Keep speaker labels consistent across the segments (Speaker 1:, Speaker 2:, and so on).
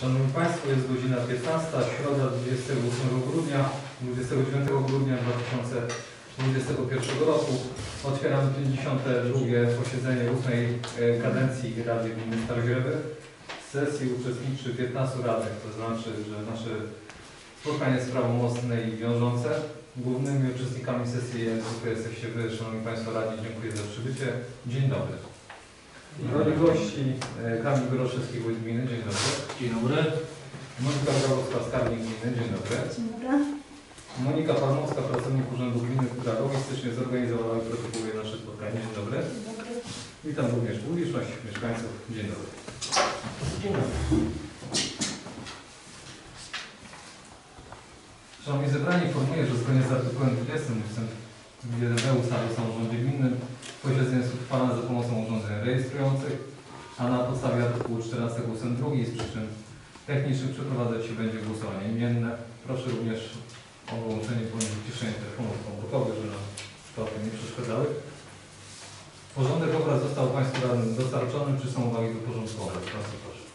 Speaker 1: Szanowni Państwo, jest godzina 15, środa 28 grudnia, 29 grudnia 2021 roku. Otwieramy 52 posiedzenie 8 kadencji Rady Gminy Staroźrewy. W sesji uczestniczy 15 radnych, to znaczy, że nasze spotkanie jest prawomocne i wiążące. Głównymi uczestnikami sesji jesteście Wy, Szanowni Państwo Radni. Dziękuję za przybycie. Dzień dobry. W roli gości e, Kamil Groszewski, wójt gminy. Dzień dobry.
Speaker 2: Dzień dobry.
Speaker 1: Monika Grabowska, skarbnik gminy. Dzień dobry.
Speaker 3: Dzień dobry.
Speaker 1: Monika Palmowska, pracownik Urzędu Gminy, która logistycznie zorganizowała i protokołuje nasze spotkanie. Dzień dobry.
Speaker 3: Dzień dobry.
Speaker 1: Witam również publiczność, mieszkańców. Dzień dobry.
Speaker 2: Dzień dobry.
Speaker 1: Szanowni zebrani, informuję, że zgodnie z artykułem 20 ust. 1b ustawy o samorządzie gminnym posiedzenie jest utrwalane za pomocą urządzeń rejestrujących, a na podstawie artykułu 14 ust. 2 z przyczyn technicznych przeprowadzać się będzie głosowanie imienne. Proszę również o wyłączenie bądź wyciszenie telefonów komórkowych, żeby nam przypadkiem nie przeszkadzały. Porządek obrad został Państwu radnym dostarczony. Czy są uwagi do porządku obrad? Bardzo proszę.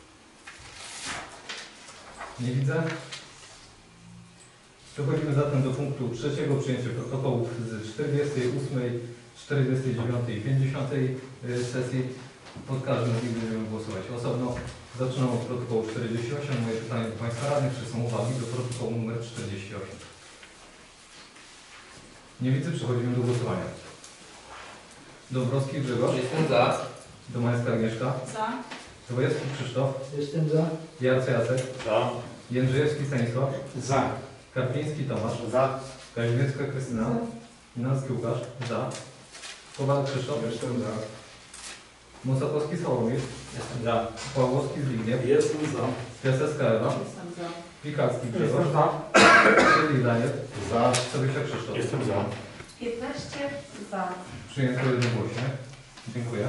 Speaker 1: Nie widzę. Przechodzimy zatem do punktu trzeciego, przyjęcie protokołów z 48, 49 i 50 y, sesji. Pod każdym z nich będziemy głosować osobno. Zaczynam od protokołu 48. Moje pytanie do Państwa radnych, czy są uwagi do protokołu numer 48? Nie widzę, przechodzimy do głosowania. Dąbrowski Grzegorz,
Speaker 2: Jestem za.
Speaker 1: Domańska Agnieszka,
Speaker 3: Za.
Speaker 1: Dwojewski Krzysztof,
Speaker 4: Jestem za.
Speaker 1: Jarce Jacek,
Speaker 2: Za.
Speaker 1: Jędrzejewski Stanisław,
Speaker 2: Za.
Speaker 1: Karpiński Tomasz,
Speaker 2: Za.
Speaker 1: Kazimierska Krystyna, Finanski Łukasz, za. Kowal Krzysztof,
Speaker 2: Jestem za.
Speaker 1: Musakowski Sławomir,
Speaker 2: Jestem za.
Speaker 1: Pawłowski Zbigniew,
Speaker 2: Jestem za.
Speaker 1: Piasecka Ewa,
Speaker 3: Jestem za.
Speaker 1: Pikalski Grzegorz, Czyli Daniel,
Speaker 2: Za.
Speaker 1: Sobiesia Krzysztof.
Speaker 2: Jestem za.
Speaker 3: 15 za.
Speaker 1: Przyjęto jednogłośnie. Dziękuję.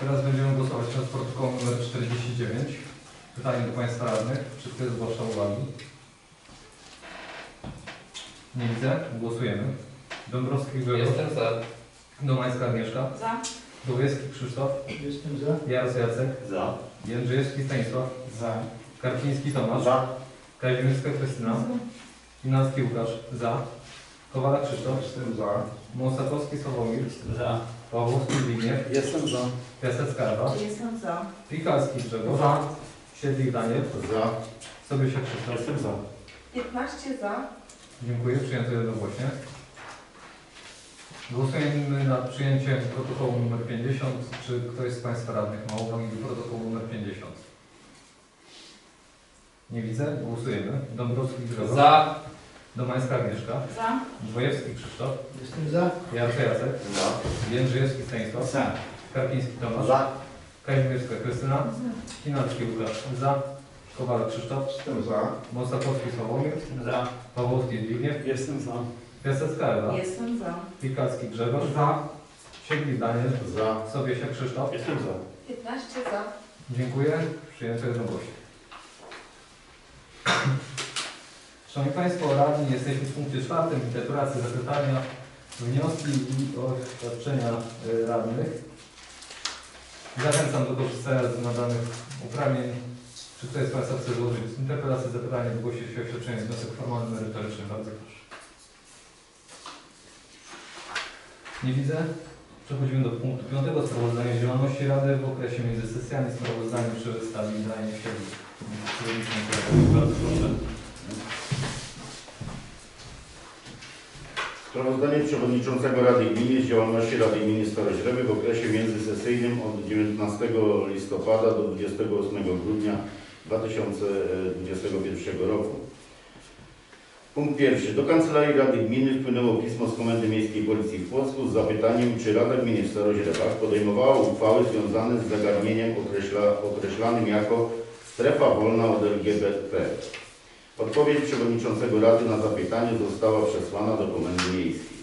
Speaker 1: Teraz będziemy głosować nad protokołem nr 49. Pytanie do Państwa radnych. Czy ktoś zgłasza uwagi? Nie widzę. Głosujemy. Dąbrowski Grzegorz.
Speaker 2: Jestem za.
Speaker 1: Domańska Agnieszka.
Speaker 3: Za.
Speaker 1: Dubowieski Krzysztof.
Speaker 4: Jestem za.
Speaker 1: Jaros Jacek.
Speaker 2: Za.
Speaker 1: Jędrzejewski Stanisław.
Speaker 2: Za.
Speaker 1: Karpiński Tomasz.
Speaker 2: Za.
Speaker 1: Kazimierska Krystyna. Finanski Łukasz. Za. Kowala Krzysztof.
Speaker 2: Jestem za.
Speaker 1: Mosakowski Sławomir.
Speaker 2: Za.
Speaker 1: Pawłowski Zbigniew.
Speaker 2: Jestem za.
Speaker 1: Piasecka Ewa.
Speaker 3: Jestem za.
Speaker 1: Pikalski Grzegorz. Siedlik Daniel.
Speaker 2: Za.
Speaker 1: Sobiesia Krzysztof.
Speaker 2: Jestem za.
Speaker 3: 15 za.
Speaker 1: Dziękuję. Przyjęto jednogłośnie. Głosujemy nad przyjęciem protokołu nr 50. Czy ktoś z Państwa radnych ma uwagi do protokołu nr 50? Nie widzę. Głosujemy. Dąbrowski Grzegorz.
Speaker 2: Za.
Speaker 1: Domańska Agnieszka.
Speaker 3: Za.
Speaker 1: Dwojewski Krzysztof.
Speaker 4: Jestem za.
Speaker 1: Jarce Jacek.
Speaker 2: Za.
Speaker 1: Jędrzejewski Stanisław.
Speaker 2: Za.
Speaker 1: Karpiński Tomasz.
Speaker 2: Za.
Speaker 1: Kazimierska Krystyna. Kinalski Łukasz. Za. Kowal Krzysztof.
Speaker 2: Jestem za.
Speaker 1: Mosakowski Sławomir.
Speaker 2: Za.
Speaker 1: Pawłowski Zbigniew.
Speaker 2: Jestem za.
Speaker 1: Piasecka Ewa.
Speaker 3: Jestem za.
Speaker 1: Pikalski Grzegorz. Za. Sieglik Daniel.
Speaker 2: Za.
Speaker 1: Sobiesia Krzysztof.
Speaker 2: Jestem za.
Speaker 3: 15 za.
Speaker 1: Dziękuję. Przyjęto jednogłośnie. Szanowni Państwo, radni, jesteśmy w punkcie czwartym, interpelacje, zapytania, wnioski i oświadczenia y, radnych. Zachęcam do korzystania z nadanych uprawnień. Czy ktoś z Państwa chce złożyć interpelację, zapytanie, wygłosić się oświadczenie, wniosek formalny, merytoryczny? Bardzo proszę. Nie widzę. Przechodzimy do punktu piątego. Sprawozdanie z działalności Rady w okresie między sesjami. Sprawozdanie przedstawi Daniel Siedlik. Bardzo.
Speaker 5: Sprawozdanie Przewodniczącego Rady Gminy z działalności Rady Gminy Staroźrewy w okresie międzysesyjnym od 19 listopada do 28 grudnia 2021 roku. Punkt pierwszy. Do Kancelarii Rady Gminy wpłynęło pismo z Komendy Miejskiej Policji w Płocku z zapytaniem, czy Rada Gminy w podejmowała uchwały związane z zagadnieniem określa, określanym jako strefa wolna od LGBT. Odpowiedź Przewodniczącego Rady na zapytanie została przesłana do Komendy Miejskiej.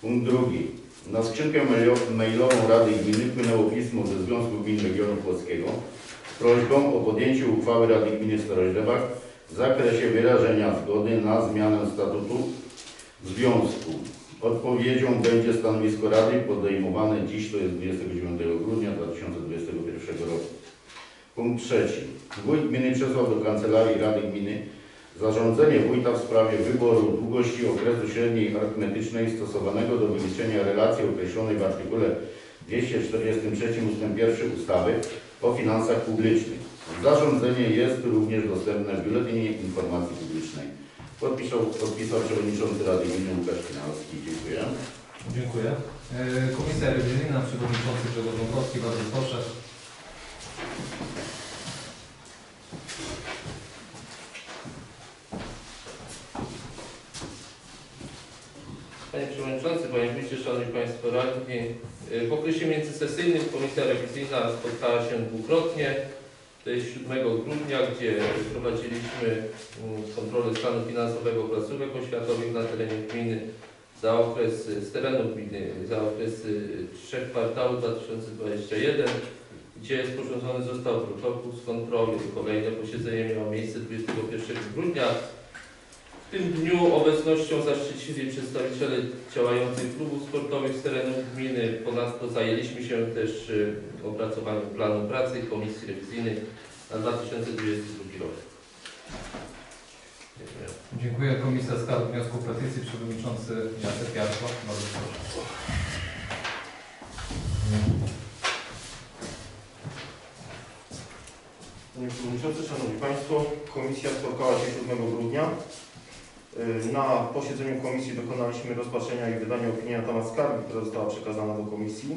Speaker 5: Punkt drugi. Na skrzynkę mailo- mailową Rady Gminy wpłynęło pismo ze Związku Gmin Regionu Płockiego prośbą o podjęcie uchwały Rady Gminy w Staroźrewach w zakresie wyrażenia zgody na zmianę statutu związku. Odpowiedzią będzie stanowisko Rady podejmowane dziś, to jest 29 grudnia 2021 roku. Punkt trzeci. Wójt gminy przesłał do Kancelarii Rady Gminy zarządzenie wójta w sprawie wyboru długości okresu średniej arytmetycznej stosowanego do wyliczenia relacji określonej w artykule 243 ust. 1 ustawy o finansach publicznych. Zarządzenie jest również dostępne w Biuletynie Informacji Publicznej. Podpisał, podpisał Przewodniczący Rady Gminy Łukasz Kinalski. Dziękuję.
Speaker 1: Dziękuję. E, Komisja rewizyjna, przewodniczący Grzegorz Dąbrowski, bardzo proszę.
Speaker 2: Panie Przewodniczący, Panie Wójcie, Szanowni Państwo Radni. Y, W okresie międzysesyjnym Komisja Rewizyjna spotkała się dwukrotnie. To jest 7 grudnia, gdzie prowadziliśmy mm, kontrolę stanu finansowego placówek oświatowych na terenie gminy za okres y, z terenu gminy, za okres y, trzech kwartałów 2021, gdzie sporządzony został protokół z kontroli. Kolejne posiedzenie miało miejsce 21 grudnia. W tym dniu obecnością zaszczycili przedstawiciele działających klubów sportowych z terenu gminy. Ponadto zajęliśmy się też y, opracowaniem planu pracy Komisji Rewizyjnej na 2022 rok. Dziękuję.
Speaker 1: Dziękuję. Komisja Skarb Wniosków Petycji, przewodniczący Jacek Jarko, bardzo proszę.
Speaker 6: Panie Przewodniczący, Szanowni Państwo, Komisja spotkała się 7 grudnia. Y, Na posiedzeniu Komisji dokonaliśmy rozpatrzenia i wydania opinii na temat skargi, która została przekazana do Komisji.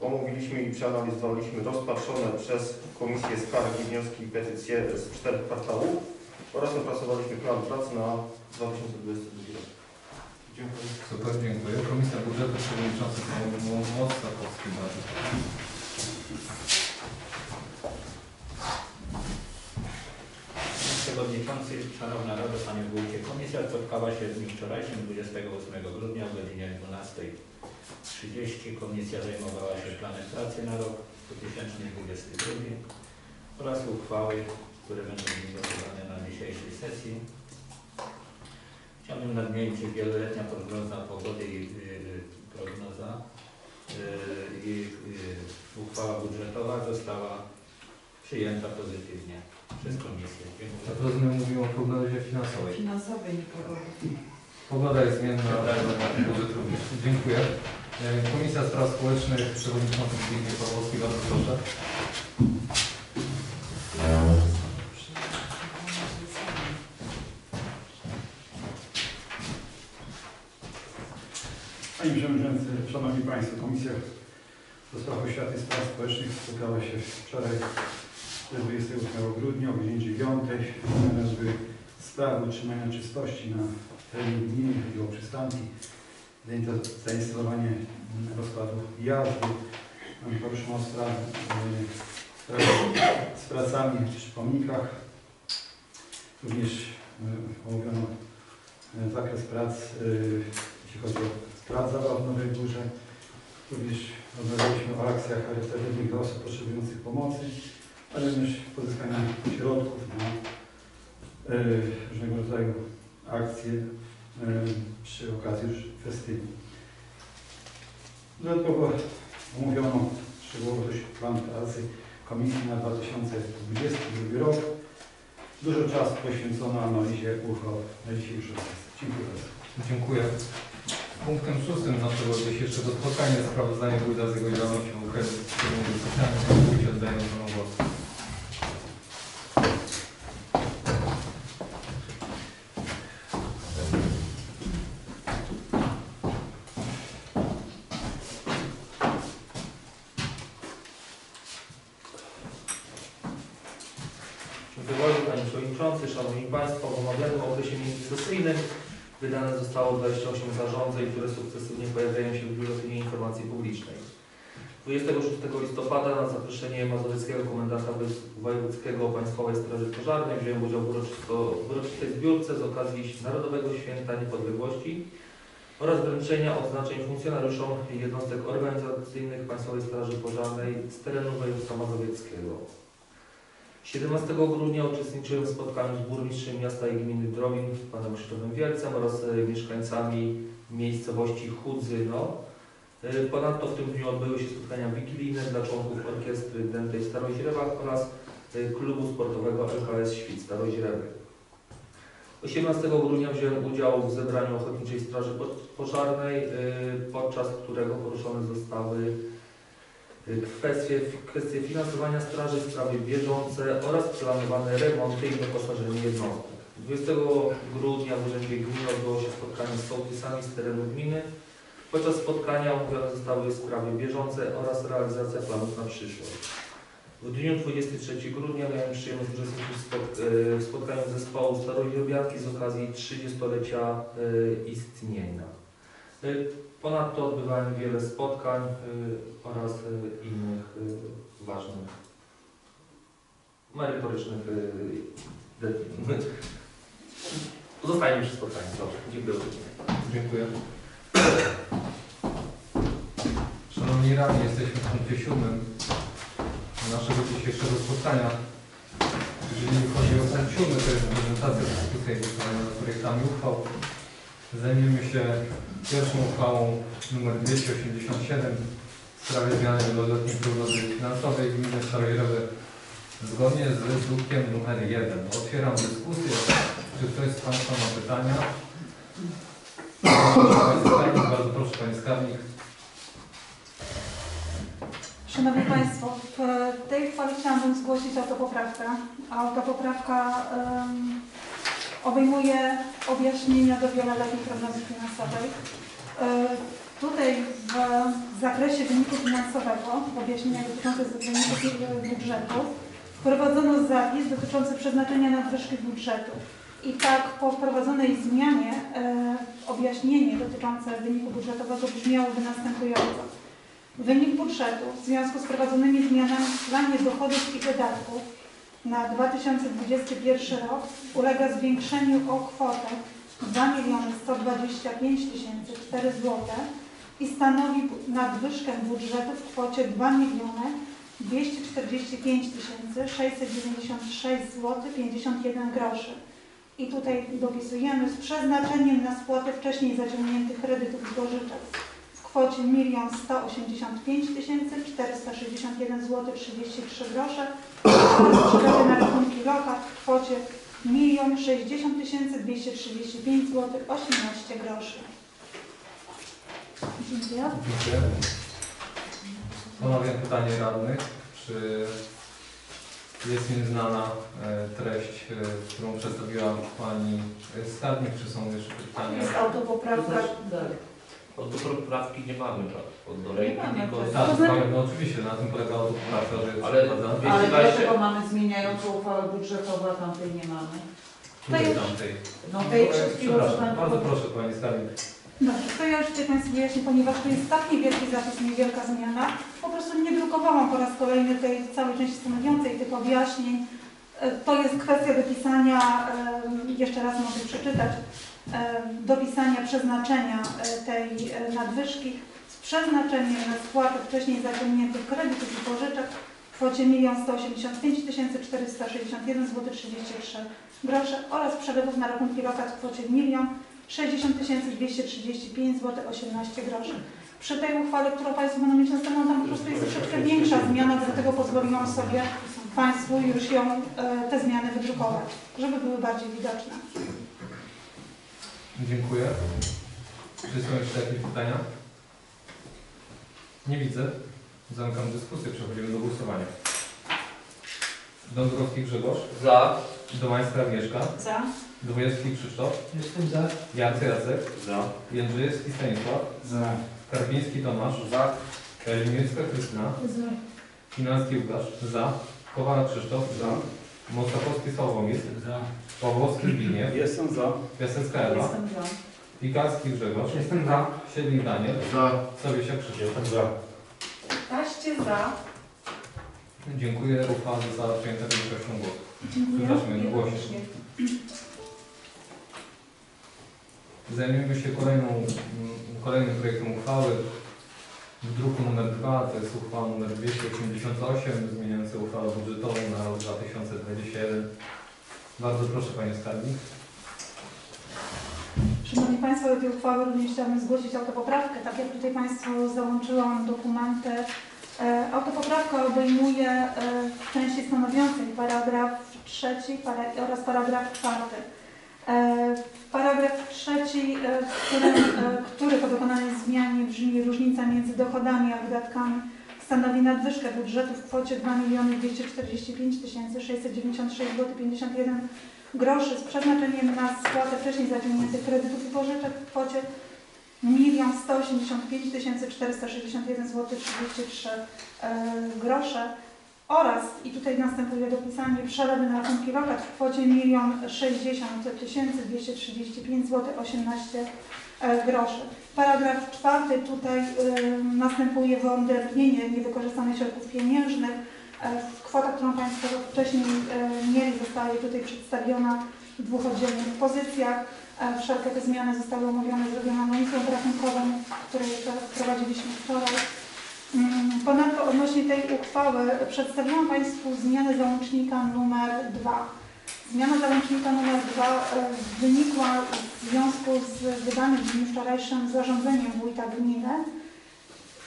Speaker 6: Omówiliśmy i przeanalizowaliśmy rozpatrzone przez Komisję skargi, wnioski i petycje z czterech kwartałów oraz opracowaliśmy plan pracy na 2022 rok. Dziękuję.
Speaker 1: Super, dziękuję. Komisja Budżetu, przewodniczący Moc Sapowski, bardzo proszę.
Speaker 7: Panie Przewodniczący, Szanowna Rado, Panie Wójcie, Komisja spotkała się w dniu wczorajszym, 28 grudnia o godzinie 12.30. Komisja zajmowała się planem pracy na rok 2022 oraz uchwały, które będą głosowane na dzisiejszej sesji. Chciałbym nadmienić, że wieloletnia prognoza pogody i y, prognoza y, i y, uchwała budżetowa została przyjęta pozytywnie przez Komisję. Dziękuję.
Speaker 1: Jak rozumiem, mówimy o prognozie finansowej.
Speaker 3: Finansowej nikogo.
Speaker 1: Pogoda jest zmienna, ale budżet również. Dziękuję. E, Komisja Spraw Społecznych, przewodniczący Zbigniew Pawłowski, bardzo proszę.
Speaker 8: Panie Przewodniczący, Szanowni Państwo, Komisja do Spraw Oświaty i Spraw Społecznych spotkała się wczoraj 28 grudnia o godzinie 9. Natomiast były sprawy utrzymania czystości na terenie gminy, chodziło o przystanki, zainstalowanie rozkładu jazdy, Mamy poruszoną sprawę y, z pracami przy pomnikach. Również y, omówiono y, zakres prac, jeśli chodzi o plac w Nowej Górze. Również rozmawialiśmy o akcjach charytatywnych dla osób potrzebujących pomocy, ale również pozyskania środków na y, różnego rodzaju akcje y, przy okazji już festynu. Dodatkowo omówiono szczegółowo dość plan pracy Komisji na 2022 rok. Dużo czasu poświęcono analizie uchwał na dzisiejszą sesję. Dziękuję bardzo.
Speaker 1: Dziękuję. Punktem szóstym naszego dzisiejszego spotkania sprawozdanie wójta z jego działalności w okresie Wójcie, oddaję Panu głos.
Speaker 2: Dziękuję bardzo Panie Przewodniczący, Szanowni Państwo. W omawianym okresie międzysesyjnym wydane zostało 28 zarządzeń, które sukcesywnie pojawiają się w Biuletynie Informacji Publicznej. 26 listopada na zaproszenie mazowieckiego komendanta wojewódzkiego Państwowej Straży Pożarnej wziąłem udział w uroczystej zbiórce z okazji Narodowego Święta Niepodległości oraz wręczenia odznaczeń funkcjonariuszom jednostek organizacyjnych Państwowej Straży Pożarnej z terenu województwa mazowieckiego. 17 grudnia uczestniczyłem w spotkaniu z burmistrzem miasta i gminy Drowin, panem Krzysztofem Wielcem oraz e, mieszkańcami miejscowości Chudzyno. E, Ponadto w tym dniu odbyły się spotkania wigilijne dla członków orkiestry Dętej w Staroźrewach oraz
Speaker 9: y, klubu sportowego LKS Świt Staroźreby. 18 grudnia wziąłem udział w zebraniu Ochotniczej Straży Po- Pożarnej, y, podczas którego poruszone zostały kwestie, kwestie finansowania straży, sprawy bieżące oraz planowane remonty i wyposażenie jednostek. 20 grudnia w Urzędzie Gminy odbyło się spotkanie z sołtysami z terenu gminy. Podczas spotkania omówione zostały sprawy bieżące oraz realizacja planów na przyszłość. W dniu 23 grudnia miałem przyjemność uczestniczyć w e, spotkaniu zespołu Staroźrobianki z okazji 30-lecia e, istnienia. E, Ponadto odbywałem wiele spotkań oraz innych ważnych, merytorycznych Zostańmy przy spotkaniu. Dobrze, dziękuję.
Speaker 1: Dziękuję. Szanowni radni, jesteśmy w punkcie siódmym naszego dzisiejszego spotkania. Jeżeli chodzi o punkt siódmy, to jest prezentacja dyskusji głosowania nad projektami uchwał. Zajmiemy się pierwszą uchwałą nr 287 w sprawie zmiany wieloletniej prognozy finansowej gminy Starojerowy zgodnie z drukiem nr 1. Otwieram dyskusję. Czy ktoś z Państwa ma pytania? Bardzo proszę Pani Skarbnik.
Speaker 10: Szanowni Państwo, w tej uchwale chciałabym zgłosić autopoprawkę. Autopoprawka em, obejmuje objaśnienia do wieloletniej prognozy finansowej. E, tutaj w zakresie wyniku finansowego, w objaśnieniach dotyczących wyniku budżetu, wprowadzono zapis dotyczący przeznaczenia nadwyżki budżetu. I tak po wprowadzonej zmianie e, objaśnienie dotyczące wyniku budżetowego brzmiałoby następująco. Wynik budżetu w związku z prowadzonymi zmianami w planie dochodów i wydatków na 2021 rok ulega zwiększeniu o kwotę 2 125 004 zł i stanowi nadwyżkę budżetu w kwocie 2 245 696 zł 51 groszy. I tutaj dopisujemy z przeznaczeniem na spłatę wcześniej zaciągniętych kredytów i pożyczek w kwocie 1 185 461 zł 33 grosze oraz na rachunki lokat w kwocie 1 60 235 zł 18 groszy. Dziękuję.
Speaker 1: Ponawiam pytanie radnych. Czy jest mi znana e, treść, e, którą przedstawiła Pani Skarbnik? Czy są jeszcze pytania?
Speaker 3: Jest autopoprawka.
Speaker 9: Od do poprawki nie mamy tak, od do
Speaker 3: Nie
Speaker 9: ręki,
Speaker 3: mamy,
Speaker 9: tylko...
Speaker 3: tak.
Speaker 1: Tak,
Speaker 10: To znaczy-
Speaker 1: no oczywiście, na tym polega autopoprawka, że jest
Speaker 9: Ale-
Speaker 1: przekazana.
Speaker 3: Ale
Speaker 9: 220
Speaker 3: dlaczego mamy zmieniającą uchwałę budżetową, a tamtej nie mamy?
Speaker 1: Tutaj
Speaker 10: jest-
Speaker 1: tamtej.
Speaker 3: No tej przed chwilą co
Speaker 1: Przepraszam,
Speaker 3: Pan
Speaker 1: bardzo proszę Pani Skarbnik.
Speaker 10: Dobrze, to ja tutaj Państwu wyjaśnię, ponieważ to jest tak niewielki zapis, niewielka zmiana. Po prostu nie drukowałam po raz kolejny tej całej części stanowiącej tych objaśnień. E, To jest kwestia dopisania, e, jeszcze raz mogę przeczytać, e, dopisania przeznaczenia tej nadwyżki z przeznaczeniem na spłatę wcześniej zaciągniętych kredytów i pożyczek w kwocie 1 185 461 zł 33 grosze oraz przelewów na rachunki lokat w kwocie 1 60 235 zł 18 groszy. Przy tej uchwale, którą Państwo będą mieć następną, tam po prostu jest troszeczkę większa zmiana, dlatego pozwoliłam sobie Państwu już ją, e, te zmiany wydrukować, żeby były bardziej widoczne.
Speaker 1: Dziękuję. Czy są jeszcze jakieś pytania? Nie widzę. Zamykam dyskusję. Przechodzimy do głosowania. Dąbrowski Grzegorz,
Speaker 9: Za.
Speaker 1: Domańska Agnieszka,
Speaker 10: Za.
Speaker 1: Dwojewski Krzysztof,
Speaker 4: Jestem za.
Speaker 1: Jacek Jacek,
Speaker 9: Za.
Speaker 1: Jędrzejewski Stanisław,
Speaker 8: Za.
Speaker 1: Karpiński Tomasz,
Speaker 9: Za.
Speaker 1: Kazimierska Krystyna, Finanski Łukasz, za, Kowala Krzysztof, za, Mostakowski Sławomir,
Speaker 8: Za.
Speaker 1: Pawłowski Zbigniew,
Speaker 8: Jestem za.
Speaker 1: Piasecka Ewa,
Speaker 3: Jestem za.
Speaker 1: Pikarski Grzegorz,
Speaker 8: Jestem za.
Speaker 1: Siedlik Daniel,
Speaker 5: Za.
Speaker 1: Sowiesiak Krzysztof.
Speaker 8: Jestem za.
Speaker 3: 15 za.
Speaker 1: Dziękuję. Uchwała została przyjęta większością głosów.
Speaker 10: Dziękuję.
Speaker 1: Przepraszam, jednogłośnie. Zajmiemy się kolejną, mm, kolejnym projektem uchwały w druku nr 2, to jest uchwała nr 288 zmieniająca uchwałę budżetową na rok 2021. Bardzo proszę Panie Skarbnik.
Speaker 10: Szanowni Państwo, do tej uchwały również chciałabym zgłosić autopoprawkę. Tak jak tutaj Państwu załączyłam dokumenty Autopoprawka obejmuje e, w części stanowiącej paragraf trzeci oraz paragraf czwarty. E, Paragraf trzeci, e, e, który po dokonanej zmianie brzmi różnica między dochodami a wydatkami stanowi nadwyżkę budżetu w kwocie 2 245 696 zł 51 groszy z przeznaczeniem na spłatę wcześniej zaciągniętych kredytów i pożyczek w kwocie 1 185 461 zł 33 e, grosze oraz, i tutaj następuje dopisanie, przelewy na rachunki lokat w kwocie 1 60 235 zł 18 e, groszy. Paragraf czwarty, tutaj e, następuje wyodrębnienie niewykorzystanych środków pieniężnych. E, Kwota, którą Państwo wcześniej e, mieli, zostaje tutaj przedstawiona w dwóch oddzielnych pozycjach. E, Wszelkie te zmiany zostały omówione z Regionalną Izbą Rachunkową, której prowadziliśmy wczoraj. Mm, Ponadto odnośnie tej uchwały przedstawiłam Państwu zmianę załącznika numer 2. Zmiana załącznika numer 2 e, wynikła w związku z wydanym w dniu wczorajszym zarządzeniem wójta gminy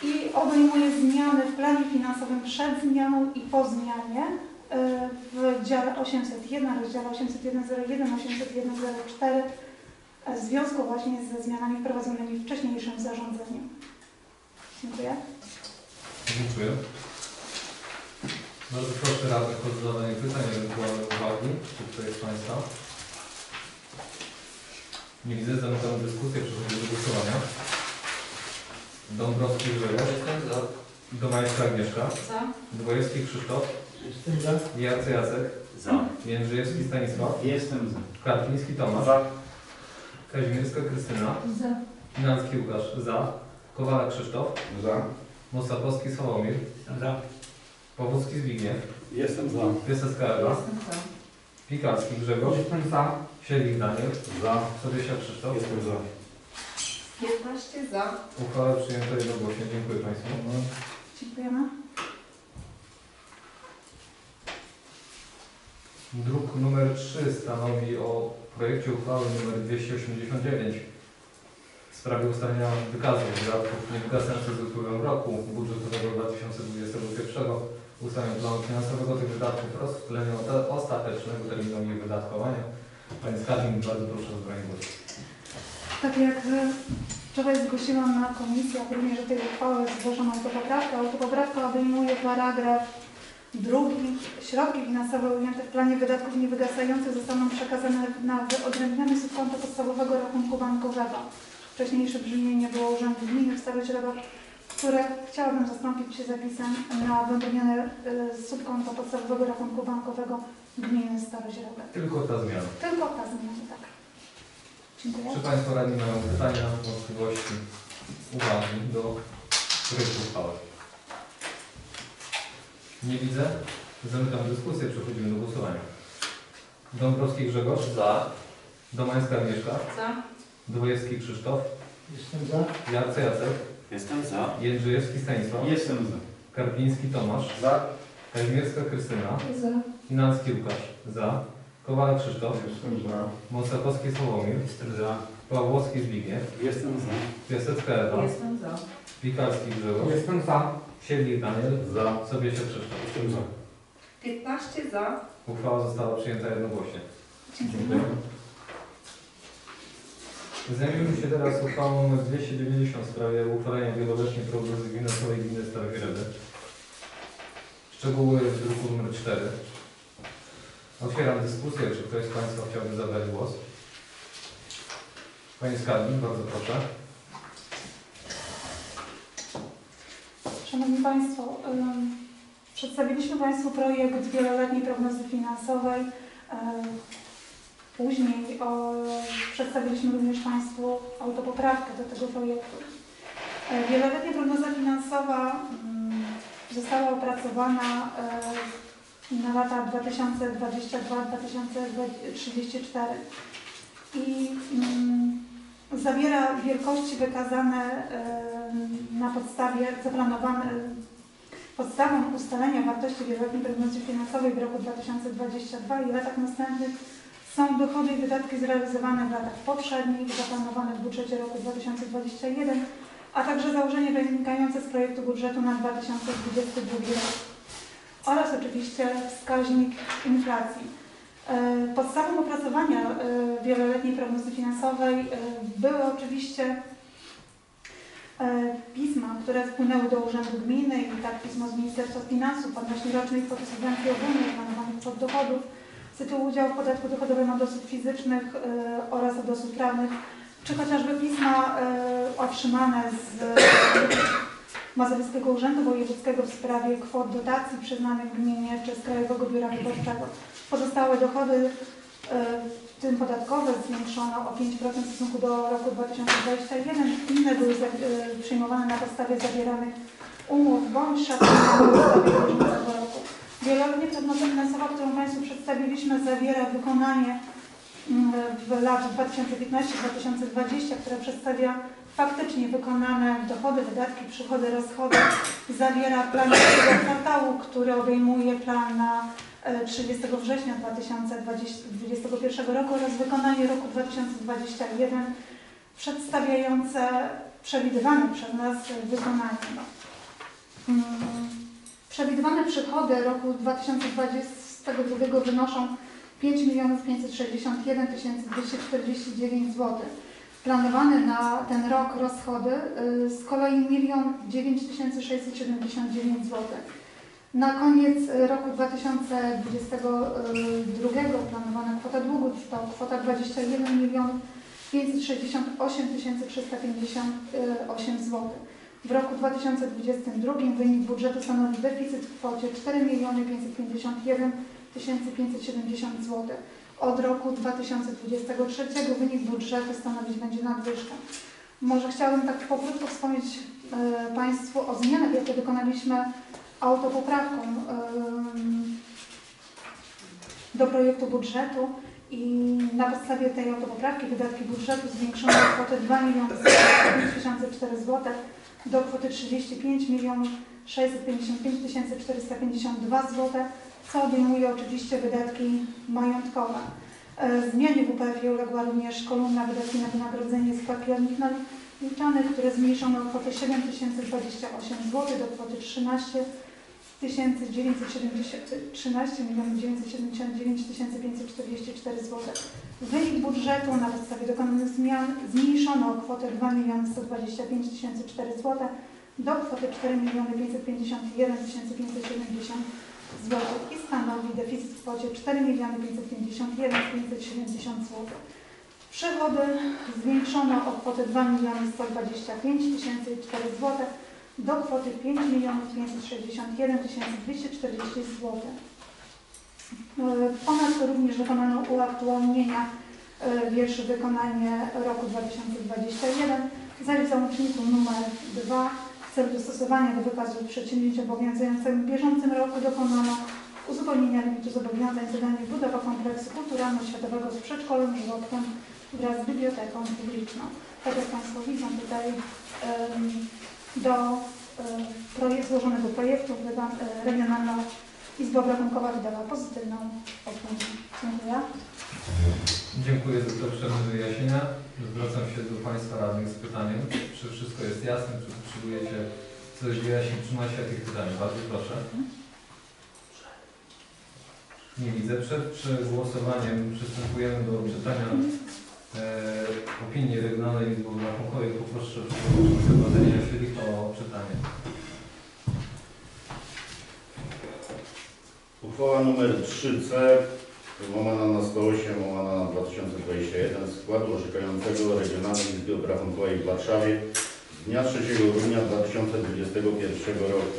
Speaker 10: i obejmuje zmiany w planie finansowym przed zmianą i po zmianie e, w dziale 801, rozdziale 801.01, 801.04 e, w związku właśnie ze zmianami wprowadzonymi w wcześniejszym zarządzeniu. Dziękuję.
Speaker 1: Dziękuję. Bardzo proszę radnych o zadanie pytań, ewentualne uwagi. Czy ktoś z Państwa? Nie widzę, zamykam dyskusję, przechodzimy do głosowania. Dąbrowski Grzegorz,
Speaker 2: Jestem za.
Speaker 1: Domańska Agnieszka,
Speaker 3: Za.
Speaker 1: Dwojewski Krzysztof,
Speaker 4: Jestem za.
Speaker 1: Jarcy Jacek,
Speaker 7: Za.
Speaker 1: Jędrzejewski Stanisław,
Speaker 8: Jestem za.
Speaker 1: Karpiński Tomasz,
Speaker 6: Za.
Speaker 1: Kazimierska Krystyna,
Speaker 3: Za.
Speaker 1: Finanski Łukasz, za, Kowala Krzysztof,
Speaker 5: Za.
Speaker 1: Mosakowski Sławomir,
Speaker 7: Za.
Speaker 1: Powódzki Zbigniew,
Speaker 8: Jestem za.
Speaker 1: Piasecka Ewa,
Speaker 3: Jestem za.
Speaker 1: Pikarski Grzegorz,
Speaker 8: Jestem za.
Speaker 1: Siedlik Daniel,
Speaker 5: Za.
Speaker 1: Sobiesia Krzysztof.
Speaker 8: Jestem za.
Speaker 3: 15 za.
Speaker 1: Uchwała przyjęta jednogłośnie. Dziękuję Państwu.
Speaker 10: Dziękujemy.
Speaker 1: Druk numer 3 stanowi o projekcie uchwały numer 289 w sprawie ustalenia wykazu wydatków niewygasających z upływem roku budżetowego 2021, ustalenia planu finansowego tych wydatków oraz ustalenia osta- ostatecznego terminu ich wydatkowania. Pani Skarbnik, bardzo proszę o zabranie głosu.
Speaker 10: Tak jak e, wczoraj zgłosiłam na komisji, a również do tej uchwały zgłoszoną autopoprawkę. Autopoprawka obejmuje paragraf drugi. Środki finansowe ujęte w planie wydatków niewygasających zostaną przekazane na wyodrębniony subkonto podstawowego rachunku bankowego. Wcześniejsze brzmienie było Urzędu Gminy w Starośredach, które chciałabym zastąpić się zapisem na wyodrębnione e, subkonto podstawowego rachunku bankowego Gminy Starośredek.
Speaker 1: Tylko ta zmiana.
Speaker 10: Tylko ta zmiana, tak. Dziękuję.
Speaker 1: Czy Państwo radni mają pytania, wątpliwości, uwagi do projektu uchwały? Nie widzę. Zamykam dyskusję. Przechodzimy do głosowania. Dąbrowski Grzegorz,
Speaker 2: Za.
Speaker 1: Domańska Agnieszka,
Speaker 3: Za.
Speaker 1: Dwojewski Krzysztof,
Speaker 4: Jestem za.
Speaker 1: Jarce Jacek,
Speaker 7: Jestem za.
Speaker 1: Jędrzejewski Stanisław,
Speaker 8: Jestem za.
Speaker 1: Karpiński Tomasz,
Speaker 6: Za.
Speaker 1: Kazimierska Krystyna,
Speaker 3: Za.
Speaker 1: Finanski Łukasz, za, Kowalek Krzysztof,
Speaker 8: Jestem za.
Speaker 1: Mosakowski Sławomir,
Speaker 7: Jestem za.
Speaker 1: Pawłowski Zbigniew,
Speaker 8: Jestem za.
Speaker 1: Piasecka Ewa,
Speaker 3: Jestem za.
Speaker 1: Pikarski Grzegorz,
Speaker 8: Jestem za.
Speaker 1: Siedlik Daniel,
Speaker 5: Za.
Speaker 1: Sobiesia Krzysztof.
Speaker 8: Jestem za.
Speaker 3: 15 za.
Speaker 1: Uchwała została przyjęta jednogłośnie.
Speaker 10: Dziękuję.
Speaker 1: Zajmiemy się teraz uchwałą nr 290 w sprawie uchwalenia wieloletniej prognozy finansowej gminy Stare Gredy. Szczegóły w druku nr 4. Otwieram dyskusję. Czy ktoś z Państwa chciałby zabrać głos? Panie Skarbnik, bardzo proszę.
Speaker 10: Szanowni Państwo, przedstawiliśmy Państwu projekt wieloletniej prognozy finansowej. Później o, przedstawiliśmy również Państwu autopoprawkę do tego projektu. E, Wieloletnia prognoza finansowa została opracowana na lata 2022-2034 i zawiera wielkości wykazane na podstawie zaplanowane podstawą ustalenia wartości wieloletniej prognozy finansowej w roku 2022 i latach następnych są dochody i wydatki zrealizowane w latach poprzednich, zaplanowane w budżecie roku 2021 a także założenie wynikające z projektu budżetu na 2022 rok oraz oczywiście wskaźnik inflacji. E, Podstawą opracowania e, wieloletniej prognozy finansowej e, były oczywiście pisma, które wpłynęły do Urzędu Gminy i tak pismo z Ministerstwa Finansów odnośnie rocznej kwoty subwencji ogólnej planowanych kwot dochodów z tytułu udziału w podatku dochodowym od osób fizycznych oraz od osób prawnych, czy chociażby pisma otrzymane z Mazowieckiego Urzędu Wojewódzkiego w sprawie kwot dotacji przyznanych gminie czy z Krajowego Biura Wyborczego. Pozostałe dochody, e, w tym podatkowe, zwiększono o 5% w stosunku do roku 2021. Inne były e, przyjmowane na podstawie zawieranych umów bądź szacowania na podstawie bieżącego roku. Wieloletnia prognoza finansowa, którą Państwu przedstawiliśmy, zawiera wykonanie mm, w lat 2015-2020, które przedstawia faktycznie wykonane dochody, wydatki, przychody, rozchody. Zawiera plan kwartału, który obejmuje plan na 30 września 2021 roku oraz wykonanie roku 2021 przedstawiające przewidywane przez nas wykonanie. Mm, Przewidywane przychody roku 2022 wynoszą 5 561 249 zł. Planowane na ten rok rozchody y, z kolei 1 9679 zł. Na koniec y, roku 2022 planowana kwota długu to kwota 21 milionów 568 358 zł. W roku 2022 wynik budżetu stanowi deficyt w kwocie 4 551 570 zł. Od roku 2023 wynik budżetu stanowić będzie nadwyżkę. Może chciałabym tak pokrótko wspomnieć e, Państwu o zmianach, jakie wykonaliśmy autopoprawką do projektu budżetu i na podstawie tej autopoprawki wydatki budżetu zwiększono kwotę 2 004 zł do kwoty 35 655 452 zł, co obejmuje oczywiście wydatki majątkowe. E, Zmianie w UPF uległa również kolumna wydatki na wynagrodzenie składki od nich które zmniejszono o kwotę 7 028 zł do kwoty 13 970, 13 979 544 zł. Wynik budżetu na podstawie dokonanych zmian zmniejszono kwotę 2 125 004 zł do kwoty 4 551 570 zł i stanowi deficyt w kwocie 4 551 570 zł. Przychody zwiększono o kwotę 2 125 004 zł do kwoty 5 561 240 zł. Ponadto również wykonano uaktualnienia e, wierszy wykonanie roku 2021 zaś załączniku numer 2 w celu dostosowania do wykazu przedsięwzięć obowiązujących w bieżącym roku dokonano uzupełnienia limitu zobowiązań zadanie budowa kompleksu kulturalno-światowego z przedszkolem, żłobkiem wraz z biblioteką publiczną. Tak jak Państwo widzą tutaj do e, projekt, złożonego projektu wyda, e, Regionalna Izba Obrachunkowa wydała pozytywną opinię. Dziękuję.
Speaker 1: Dziękuję obszerne wyjaśnienia. Zwracam się do Państwa radnych z pytaniem, czy wszystko jest jasne, czy potrzebujecie coś wyjaśnić, czy macie jakieś pytania. Bardzo proszę. Nie widzę. Przed głosowaniem przystępujemy do czytania e, opinii Regionalnej Izby Obrachunkowej. Poproszę o czytanie.
Speaker 5: Uchwała nr 3C łamana na 108 łamana na 2021 składu orzekającego Regionalnej Izby Obrachunkowej w Warszawie z dnia 3 grudnia 2021 roku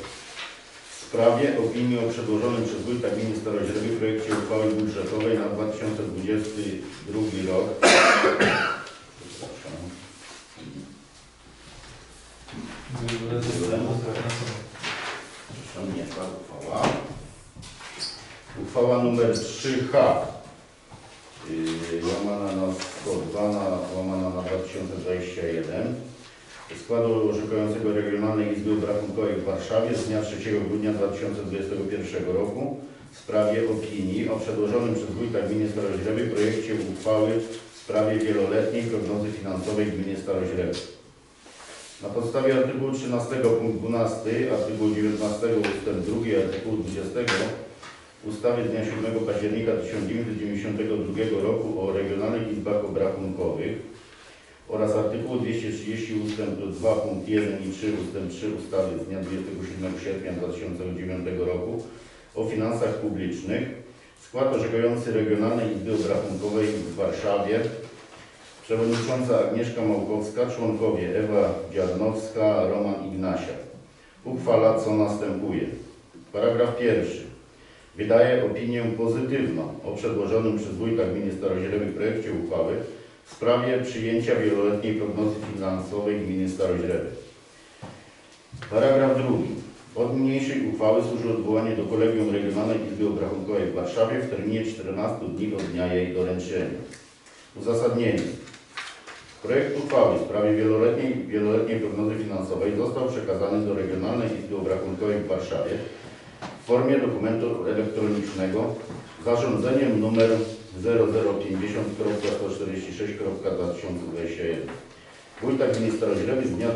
Speaker 5: sprawie opinii o przedłożonym przez Wójta Gminy Staroźrewy projekcie uchwały budżetowej na 2022 rok. Przepraszam. Uchwała. Uchwała nr 3H yy, łamana na 102 na, łamana na 2021 składu orzekającego Regionalnej Izby Obrachunkowej w Warszawie z dnia 3 grudnia 2021 roku w sprawie opinii o przedłożonym przez Wójta Gminy Staroźrewy projekcie uchwały w sprawie wieloletniej prognozy finansowej Gminy Staroźrewy. Na podstawie artykułu 13 punkt 12, artykułu 19 ust. 2 i artykułu 20 ustawy z dnia 7 października 1992 roku o regionalnych izbach obrachunkowych oraz artykułu 230 ust. 2 punkt 1 i 3 ust. 3 ustawy z dnia 27 sierpnia 2009 roku o finansach publicznych skład orzekający Regionalnej Izby Obrachunkowej w Warszawie Przewodnicząca Agnieszka Małkowska, członkowie Ewa Dziarnowska, Roman Ignasiak. Uchwala co następuje. Paragraf pierwszy. Wydaje opinię pozytywną o przedłożonym przez Wójta Gminy Staroźrewy projekcie uchwały w sprawie przyjęcia wieloletniej prognozy finansowej Gminy Staroźrewy. Paragraf drugi. Od niniejszej uchwały służy odwołanie do Kolegium Regionalnej Izby Obrachunkowej w Warszawie w terminie 14 dni od dnia jej doręczenia. Uzasadnienie. Projekt uchwały w sprawie wieloletniej, wieloletniej prognozy finansowej został przekazany do Regionalnej Izby Obrachunkowej w Warszawie w formie dokumentu elektronicznego zarządzeniem nr 0050.146.2021 Wójta Gminy Staroźrewy z dnia,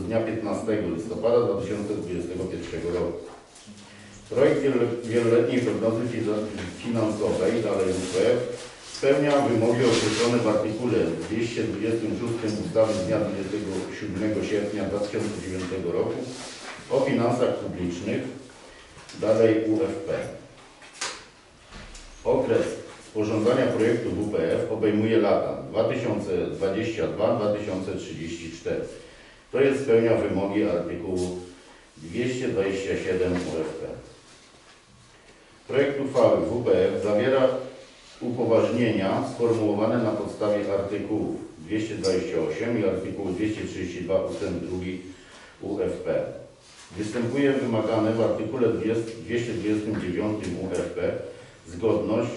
Speaker 5: z dnia 15 listopada 2021 roku. Projekt wielo- wieloletniej prognozy finansowej, dalej WPF, spełnia wymogi określone w artykule 226 ustawy z dnia 27 sierpnia 2009 roku o finansach publicznych, dalej UFP. Okres sporządzania projektu WPF obejmuje lata 2022-2034. To jest spełnia wymogi artykułu 227 UFP. Projekt uchwały WPF zawiera upoważnienia sformułowane na podstawie artykułów 228 i artykułu 232 ust. 2 UFP. Występuje wymagane w artykule 20 229 UFP zgodność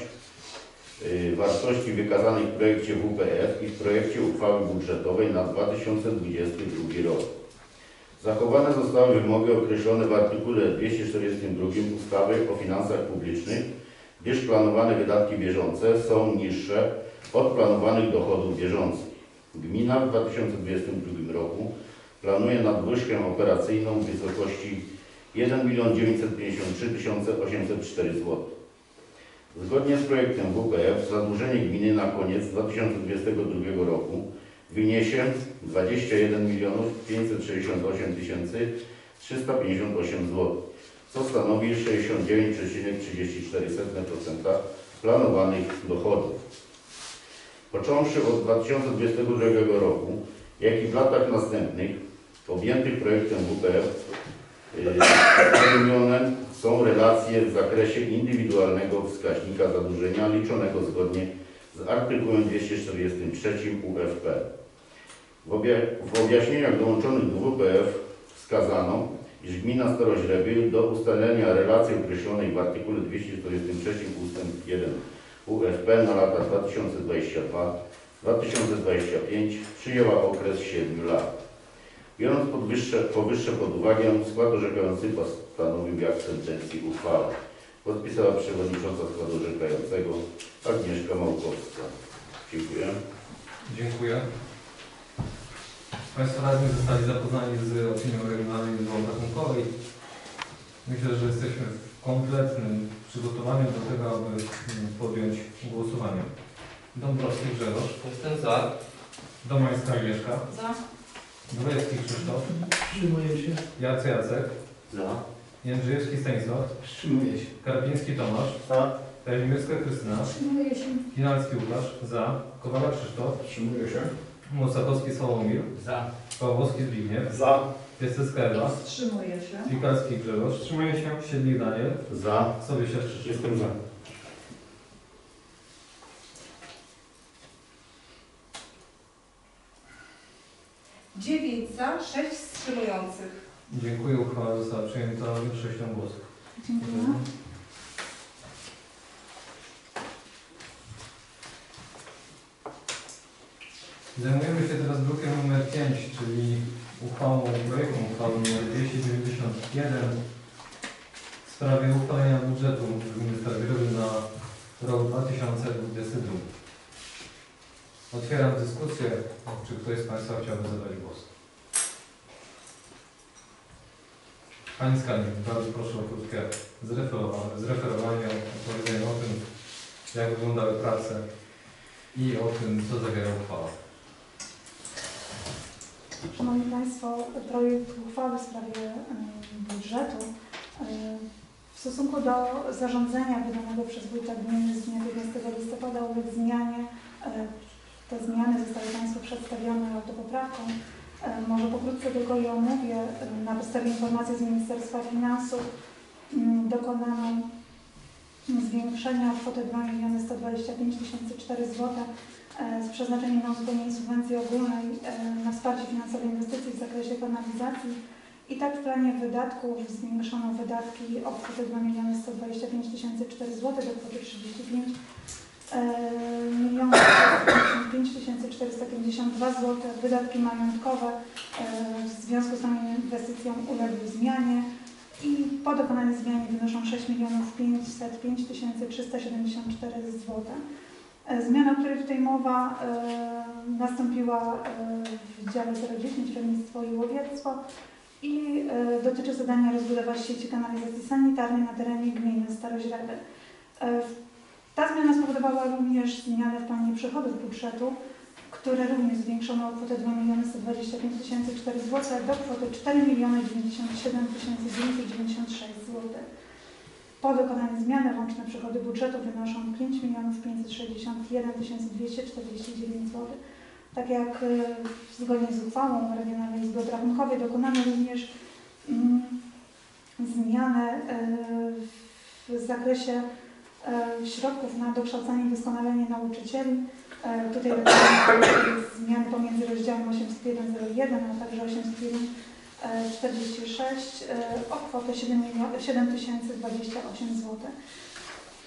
Speaker 5: y, wartości wykazanych w projekcie WPF i w projekcie uchwały budżetowej na 2022 rok. Zachowane zostały wymogi określone w artykule 242 ustawy o finansach publicznych, gdyż planowane wydatki bieżące są niższe od planowanych dochodów bieżących. Gmina w 2022 roku planuje nadwyżkę operacyjną w wysokości 1 953 804 zł. Zgodnie z projektem WPF zadłużenie gminy na koniec 2022 roku wyniesie 21 568 358 zł, co stanowi 69,34% planowanych dochodów. Począwszy od 2022 roku, jak i w latach następnych objętych projektem WPF spełnione są relacje w zakresie indywidualnego wskaźnika zadłużenia liczonego zgodnie z artykułem 243 UFP. W, obja w objaśnieniach dołączonych do WPF wskazano, iż gmina Staroźrewy do ustalenia relacji określonej w artykule 243 ust. 1 UFP na lata 2022-2025 przyjęła okres 7 lat. Biorąc powyższe, powyższe pod uwagę, skład orzekający postanowił jak w sentencji uchwały. Podpisała przewodnicząca składu orzekającego Agnieszka Małkowska. Dziękuję.
Speaker 1: Dziękuję. Państwo radni zostali zapoznani z opinią Regionalnej Izby Obrachunkowej. Myślę, że jesteśmy w kompletnym przygotowaniu do tego, aby mm, podjąć głosowanie. Dąbrowski Grzegorz,
Speaker 2: Jestem za.
Speaker 1: Domańska Agnieszka,
Speaker 3: Za.
Speaker 1: Dwojewski Krzysztof,
Speaker 4: Wstrzymuję się.
Speaker 1: Jacy Jacek,
Speaker 5: Za.
Speaker 1: Jędrzejewski Stanisław,
Speaker 4: Wstrzymuję się.
Speaker 1: Karpiński Tomasz,
Speaker 4: Za.
Speaker 1: Kazimierska Krystyna,
Speaker 3: Wstrzymuję się.
Speaker 1: Finalski Łukasz, za, Kowala Krzysztof,
Speaker 4: Wstrzymuję się.
Speaker 1: Musakowski Sławomir,
Speaker 7: Za.
Speaker 1: Pawłowski Zbigniew,
Speaker 4: Za.
Speaker 1: Piasecka Ewa,
Speaker 3: Wstrzymuję się.
Speaker 1: Pikarski Grzegorz,
Speaker 8: Wstrzymuję się.
Speaker 1: Siedlik Daniel,
Speaker 5: Za.
Speaker 1: Sobiesiak Krzysztof.
Speaker 8: Jestem za.
Speaker 11: Dziewięć za, sześć wstrzymujących.
Speaker 1: Dziękuję. Uchwała została przyjęta większością głosów.
Speaker 10: Dziękuję.
Speaker 1: Zajmujemy się teraz drukiem numer 5, czyli uchwałą projektu uchwały nr 291 w sprawie uchwalenia budżetu gminy Starowilowy na rok 2022. Otwieram dyskusję. Czy ktoś z Państwa chciałby zabrać głos? Pani Skarbnik, bardzo proszę o krótkie zreferowanie, zreferowanie, opowiedzenie o tym, jak wyglądały prace i o tym, co zawiera uchwała.
Speaker 10: Szanowni Państwo, projekt uchwały w sprawie budżetu w stosunku do zarządzenia wydanego przez Wójta Gminy z dnia 15 listopada uległ zmianie. E, Te zmiany zostały Państwu przedstawione autopoprawką. E, Może pokrótce tylko je omówię. E, Na podstawie informacji z Ministerstwa Finansów mm, dokonano zwiększenia o kwotę 2 125 004 zł e, z przeznaczeniem na uzupełnienie subwencji ogólnej e, na wsparcie finansowe inwestycji w zakresie kanalizacji. I tak w planie wydatków zwiększono wydatki o kwotę 2 125 004 zł do kwoty 35 milionów 455 452 zł. Wydatki majątkowe e, w związku z tą inwestycją uległy zmianie i po dokonaniu zmiany wynoszą 6 milionów 505 374 zł. Zmiana, o której tutaj mowa, e, nastąpiła e, w dziale 010 Rolnictwo i Łowiectwo i dotyczy zadania rozbudować sieci kanalizacji sanitarnej na terenie gminy Staroźreby. E, Ta zmiana spowodowała również zmianę w planie przychodów budżetu, które również zwiększono o kwotę 2 125 004 zł do kwoty 4 97 996 zł. Po dokonaniu zmiany łączne przychody budżetu wynoszą 5 561 249 zł. Tak jak y, zgodnie z uchwałą Regionalnej Izby Obrachunkowej dokonano również mm, zmianę y, w zakresie środków na dokształcanie i doskonalenie nauczycieli. Y, Tutaj zmiany pomiędzy rozdziałem 801.01, a także 801.46 o kwotę 7 7028 zł.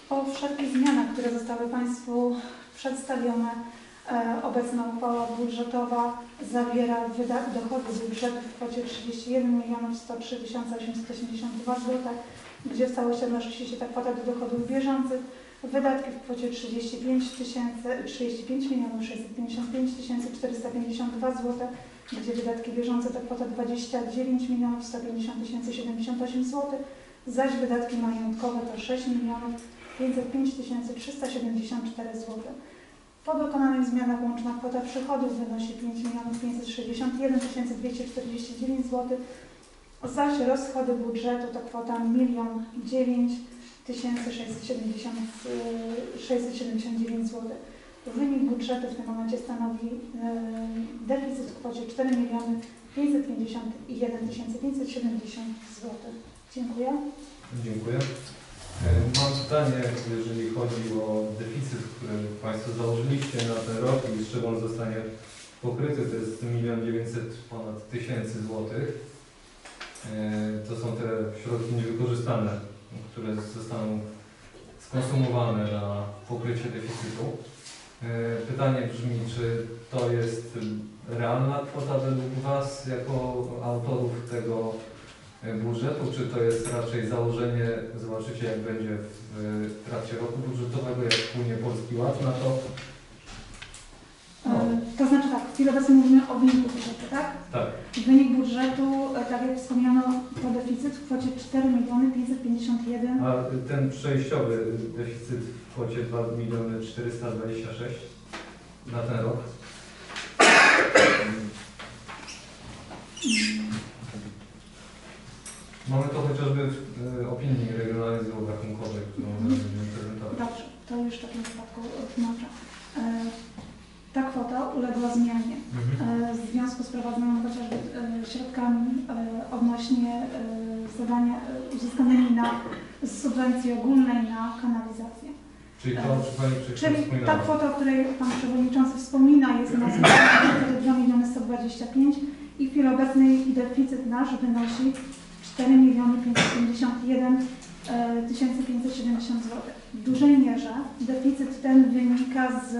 Speaker 10: Po wszelkich zmianach, które zostały Państwu przedstawione, e, obecna uchwała budżetowa zawiera dochody budżetu w kwocie 31 103 882 zł, gdzie w całości odnosi się ta kwota do dochodów bieżących. Wydatki w kwocie 35 tysięcy, 35 655 452 zł, gdzie wydatki bieżące to kwota 29 150 078 zł, zaś wydatki majątkowe to 6 505 374 zł. Po dokonanych zmianach łączna kwota przychodów wynosi 5 561 249 zł, zaś rozchody budżetu to kwota 1 9 670, y, 679 zł. Wynik budżetu w tym momencie stanowi y, deficyt w kwocie 4 551 570 zł. Dziękuję.
Speaker 1: Dziękuję. E, Mam pytanie, jeżeli chodzi o deficyt, który Państwo założyliście na ten rok i z czego on zostanie pokryty, to jest 1 900 ponad tysięcy złotych. E, To są te środki niewykorzystane, które zostaną skonsumowane na pokrycie deficytu. E, Pytanie brzmi, czy to jest realna kwota według Was jako autorów tego e, budżetu, czy to jest raczej założenie, zobaczycie jak będzie w trakcie roku budżetowego, jak wpłynie Polski Ład na to.
Speaker 10: E, To znaczy tak, w chwili obecnej mówimy o wyniku budżetu, tak?
Speaker 1: Tak,
Speaker 10: Wynik budżetu, e, tak jak wspomniano, to deficyt w kwocie 4 551
Speaker 1: a ten przejściowy deficyt w kwocie 2 miliony 426 na ten rok. Mamy to chociażby w e, opinii regionalnej z obrachunkowej, którą zaraz będziemy prezentować.
Speaker 10: Dobrze, to już w takim wypadku tłumaczę. Uległa zmianie
Speaker 1: Mhm.
Speaker 10: e, w związku z prowadzoną chociażby e, środkami e, odnośnie zadania uzyskanymi na z subwencji ogólnej na kanalizację.
Speaker 1: Czyli to,
Speaker 10: Czyli ta kwota, o której Pan Przewodniczący wspomina, jest na kwotę 2 miliony 125 i w chwili obecnej deficyt nasz wynosi 4 miliony 551 e, 1570 zł. W dużej mierze deficyt ten wynika z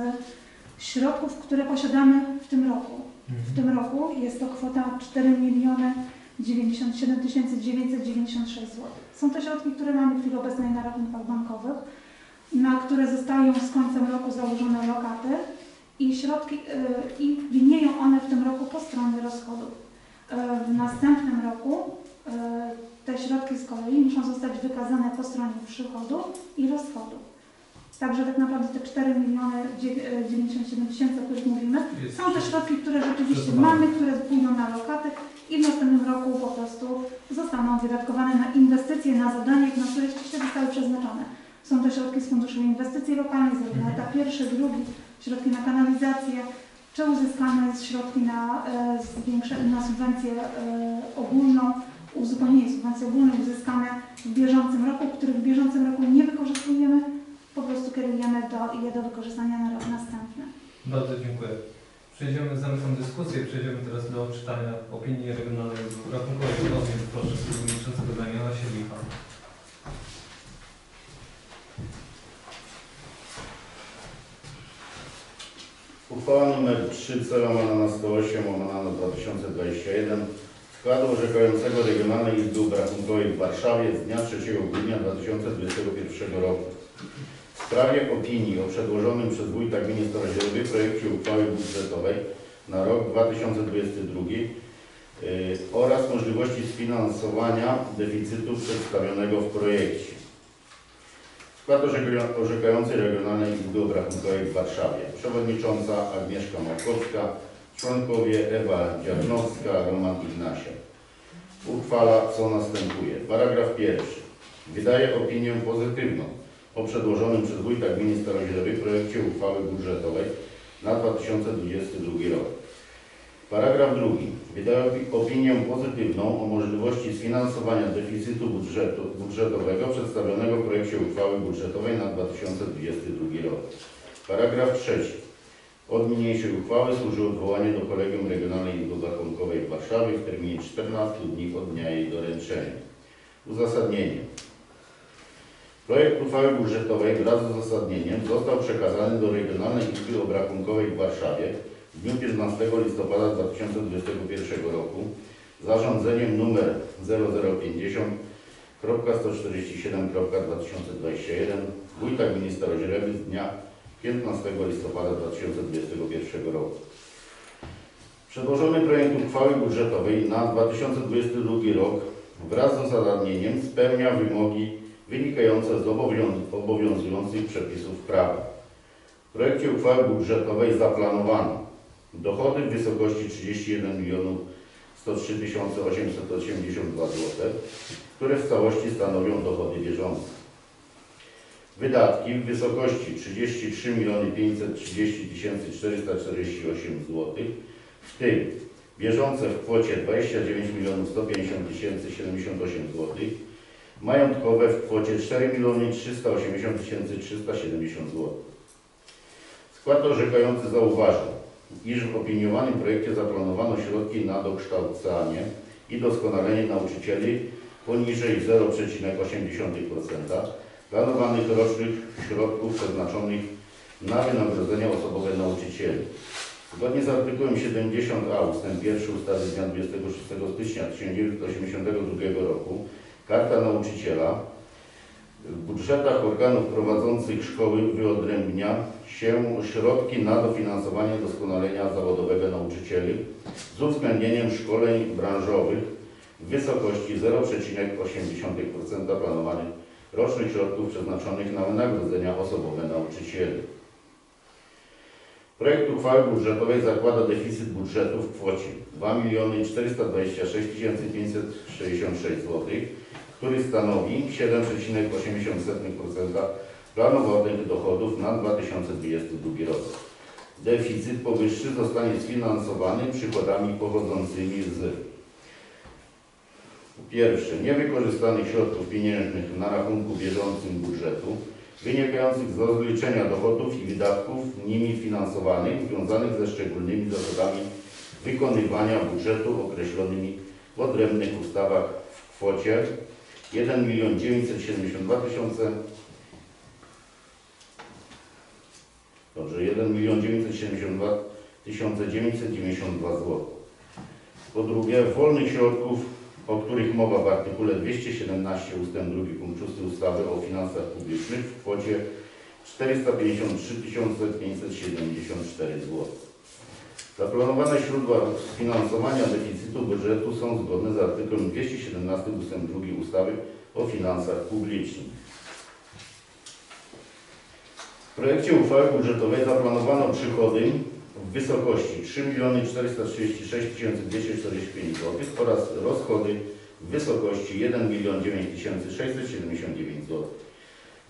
Speaker 10: środków, które posiadamy w tym roku. W
Speaker 1: Mhm.
Speaker 10: tym roku jest to kwota 4 miliony 97 996 zł. Są to środki, które mamy w chwili obecnej na rachunkach bankowych, na które zostają z końcem roku założone lokaty i środki y, i widnieją one w tym roku po stronie rozchodów. Y, W następnym roku E, Te środki z kolei muszą zostać wykazane po stronie przychodu i rozchodu. Także tak naprawdę te 4 miliony dzie- e, 97 tysięcy, o których mówimy,
Speaker 1: Jest
Speaker 10: są te środki, które rzeczywiście mamy, które pójdą na lokaty i w następnym roku po prostu zostaną wydatkowane na inwestycje, na zadania, na które ściśle zostały przeznaczone. Są to środki z Funduszu Inwestycji Lokalnych, zarówno na etap pierwszy, drugi, środki na kanalizację, czy uzyskane środki na, e, na subwencję e, ogólną, uzupełnienie subwencji ogólnej uzyskane w bieżącym roku, których w bieżącym roku nie wykorzystujemy, po prostu kierujemy do, je do wykorzystania na rok następny.
Speaker 1: Bardzo dziękuję. Przejdziemy, zamykam dyskusję, przejdziemy teraz do czytania opinii regionalnej rachunkowej. Ponownie proszę przewodniczącego Daniela Sielicha.
Speaker 5: Uchwała nr 3 C łamana na 108 łamana na 2021 składu orzekającego Regionalnej Izby Obrachunkowej w Warszawie z dnia 3 grudnia 2021 roku. W sprawie opinii o przedłożonym przez Wójta Gminy Staroźredowy projekcie uchwały budżetowej na rok 2022 yy, oraz możliwości sfinansowania deficytu przedstawionego w projekcie. Skład orzeka- orzekający Regionalnej Izby Obrachunkowej w Warszawie. Przewodnicząca Agnieszka Markowska. Członkowie Ewa Dziarnowska, Roman Ignasia. Uchwala co następuje. Paragraf pierwszy. Wydaje opinię pozytywną o przedłożonym przez Wójta Gminy Staroźredowy projekcie uchwały budżetowej na 2022 rok. Paragraf drugi. Wydaje opi- opinię pozytywną o możliwości sfinansowania deficytu budżetu, budżetowego przedstawionego w projekcie uchwały budżetowej na 2022 rok. Paragraf trzeci. Od niniejszej uchwały służy odwołanie do Kolegium Regionalnej Izby Rachunkowej w Warszawie w terminie 14 dni od dnia jej doręczenia. Uzasadnienie. Projekt uchwały budżetowej wraz z uzasadnieniem został przekazany do Regionalnej Izby Obrachunkowej w Warszawie w dniu 15 listopada 2021 roku zarządzeniem nr 0050 147.2021 Wójta Gminy Staroźrewy z dnia 15 listopada 2021 roku. Przedłożony projekt uchwały budżetowej na 2022 rok wraz z uzasadnieniem spełnia wymogi wynikające z obowią- obowiązujących przepisów prawa. W projekcie uchwały budżetowej zaplanowano dochody w wysokości 31 milionów 103 882 zł, które w całości stanowią dochody bieżące. Wydatki w wysokości 33 530 448 zł, w tym bieżące w kwocie 29 150 078 zł, majątkowe w kwocie 4 380 370 zł. Skład orzekający zauważył, iż w opiniowanym projekcie zaplanowano środki na dokształcanie i doskonalenie nauczycieli poniżej 0,8% planowanych rocznych środków przeznaczonych na wynagrodzenia osobowe nauczycieli. Zgodnie z artykułem 70a ust. 1 ustawy z dnia 26 stycznia 1982 roku Karta Nauczyciela w budżetach organów prowadzących szkoły wyodrębnia się środki na dofinansowanie doskonalenia zawodowego nauczycieli z uwzględnieniem szkoleń branżowych w wysokości 0,8% planowanych rocznych środków przeznaczonych na wynagrodzenia osobowe nauczycieli. Projekt uchwały budżetowej zakłada deficyt budżetu w kwocie 2 426 566 zł, który stanowi 7,8% planowanych dochodów na 2022 rok. Deficyt powyższy zostanie sfinansowany przychodami pochodzącymi z Pierwsze, niewykorzystanych środków pieniężnych na rachunku bieżącym budżetu, wynikających z rozliczenia dochodów i wydatków nimi finansowanych, związanych ze szczególnymi zasadami wykonywania budżetu określonymi w odrębnych ustawach w kwocie 1 972 tysiące Dobrze, 1 972 992 zł. Po drugie, wolnych środków o których mowa w artykule 217 ust. 2 punkt 6 ustawy o finansach publicznych w kwocie 453 574 zł. Zaplanowane źródła sfinansowania deficytu budżetu są zgodne z artykułem 217 ust. 2 ustawy o finansach publicznych. W projekcie uchwały budżetowej zaplanowano przychody w wysokości 3 436 245 zł oraz rozchody w wysokości 1 9 679 zł.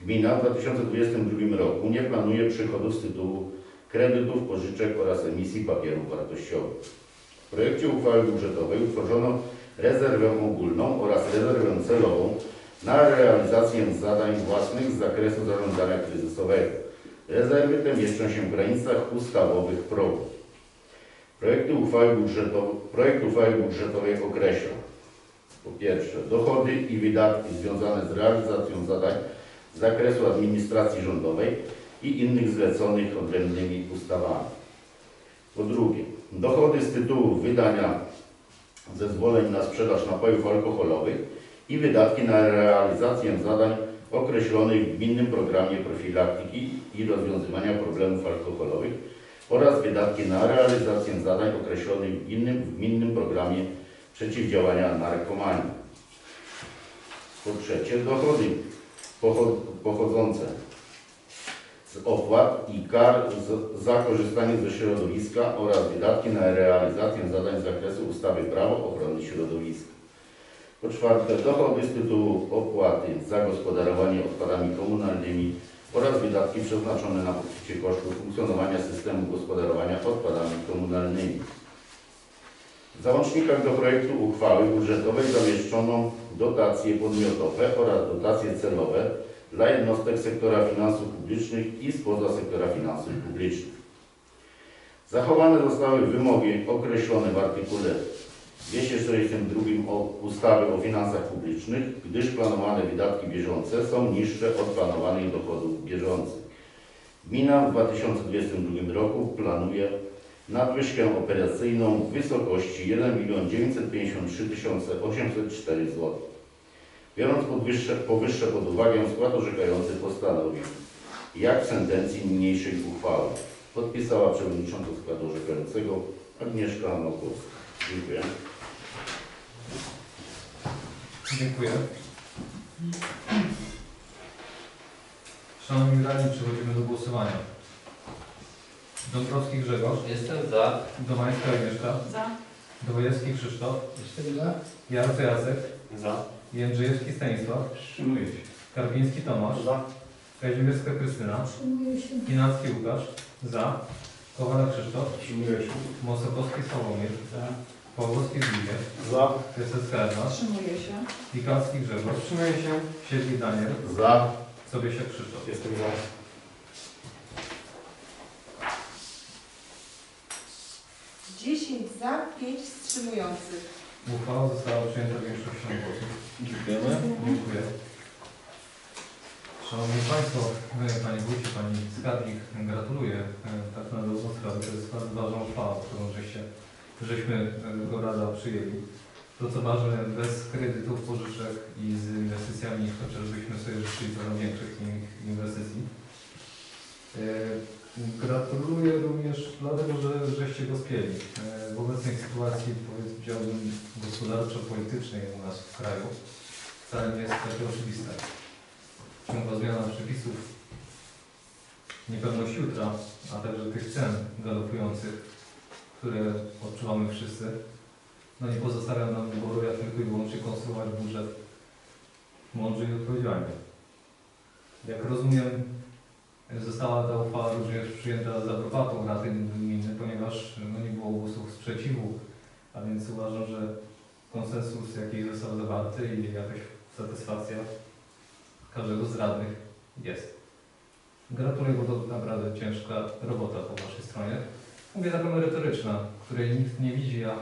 Speaker 5: Gmina w 2022 roku nie planuje przychodów z tytułu kredytów, pożyczek oraz emisji papierów wartościowych. W projekcie uchwały budżetowej utworzono rezerwę ogólną oraz rezerwę celową na realizację zadań własnych z zakresu zarządzania kryzysowego. Rezerwy te mieszczą się w granicach ustawowych progów. Projekty uchwały budżetowej, projekt uchwały budżetowej określa po pierwsze dochody i wydatki związane z realizacją zadań z zakresu administracji rządowej i innych zleconych odrębnymi ustawami. Po drugie, dochody z tytułu wydania zezwoleń na sprzedaż napojów alkoholowych i wydatki na realizację zadań określonych w gminnym programie profilaktyki i rozwiązywania problemów alkoholowych oraz wydatki na realizację zadań określonych w innym w gminnym programie przeciwdziałania narkomanii. Po trzecie, dochody pocho- pochodzące opłat i kar z, za korzystanie ze środowiska oraz wydatki na realizację zadań z zakresu ustawy Prawo ochrony środowiska. Po czwarte, dochody z tytułu opłaty za gospodarowanie odpadami komunalnymi oraz wydatki przeznaczone na pokrycie kosztów funkcjonowania systemu gospodarowania odpadami komunalnymi. W załącznikach do projektu uchwały budżetowej zamieszczono dotacje podmiotowe oraz dotacje celowe dla jednostek sektora finansów publicznych i spoza sektora finansów publicznych. Zachowane zostały wymogi określone w artykule 242 o- ustawy o finansach publicznych, gdyż planowane wydatki bieżące są niższe od planowanych dochodów bieżących. Gmina w 2022 roku planuje nadwyżkę operacyjną w wysokości 1 953 804 zł. Biorąc podwyższe, powyższe pod uwagę, skład orzekający postanowił, jak w sentencji niniejszej uchwały podpisała przewodnicząca składu orzekającego Agnieszka Nowkowska. Dziękuję.
Speaker 1: Dziękuję. Szanowni radni, przechodzimy do głosowania. Dąbrowski Grzegorz,
Speaker 2: Jestem za.
Speaker 1: Domańska Agnieszka,
Speaker 10: Za.
Speaker 1: Dwojewski Krzysztof,
Speaker 4: Jestem za.
Speaker 1: Jarosław Jacek,
Speaker 6: Za.
Speaker 1: Jędrzejewski Stanisław,
Speaker 8: Wstrzymuję się.
Speaker 1: Karpiński Tomasz,
Speaker 6: Za.
Speaker 1: Kazimierska Krystyna,
Speaker 11: Wstrzymuję się.
Speaker 1: Kinacki Łukasz, za, Kowala Krzysztof,
Speaker 8: Wstrzymuję się.
Speaker 1: Mosokowski Sławomir, Pawłowski Zbigniew,
Speaker 6: Za.
Speaker 1: Piasecka Ewa,
Speaker 3: Wstrzymuję się.
Speaker 1: Wikalski Grzegorz,
Speaker 8: Wstrzymuję się.
Speaker 1: Siedli Daniel,
Speaker 5: Za.
Speaker 1: Sobiesiak Krzysztof.
Speaker 6: Jestem za.
Speaker 11: Dziesięć za, pięć wstrzymujących.
Speaker 1: Uchwała została przyjęta większością głosów.
Speaker 6: Dziękujemy.
Speaker 1: Dziękuję. Szanowni Państwo, my, Panie Wójcie, Pani Skarbnik, gratuluję. E, Tak na dobrą sprawę, to jest bardzo ważna uchwała, którą żeście, żeśmy e, jako Rada przyjęli. To co ważne, bez kredytów, pożyczek i z inwestycjami, chociażbyśmy sobie życzyli coraz większych in- inwestycji. Gratuluję również dlatego, że żeście go spieli. E, W obecnej sytuacji, powiedziałbym, gospodarczo-politycznej u nas w kraju wcale nie jest takie oczywiste. Ciągła zmiana przepisów, niepewność jutra, a także tych cen galopujących, które odczuwamy wszyscy, no nie pozostawia nam wyboru, jak tylko i wyłącznie konstruować budżet mądrze i odpowiedzialnie. Jak rozumiem, została ta uchwała również przyjęta z aprobatą Rady Gminy, ponieważ no, nie było głosów sprzeciwu, a więc uważam, że konsensus, jaki został zawarty i jakaś satysfakcja każdego z radnych jest. Gratuluję, bo to naprawdę ciężka robota po Waszej stronie. Mówię taka merytoryczna, której nikt nie widzi, a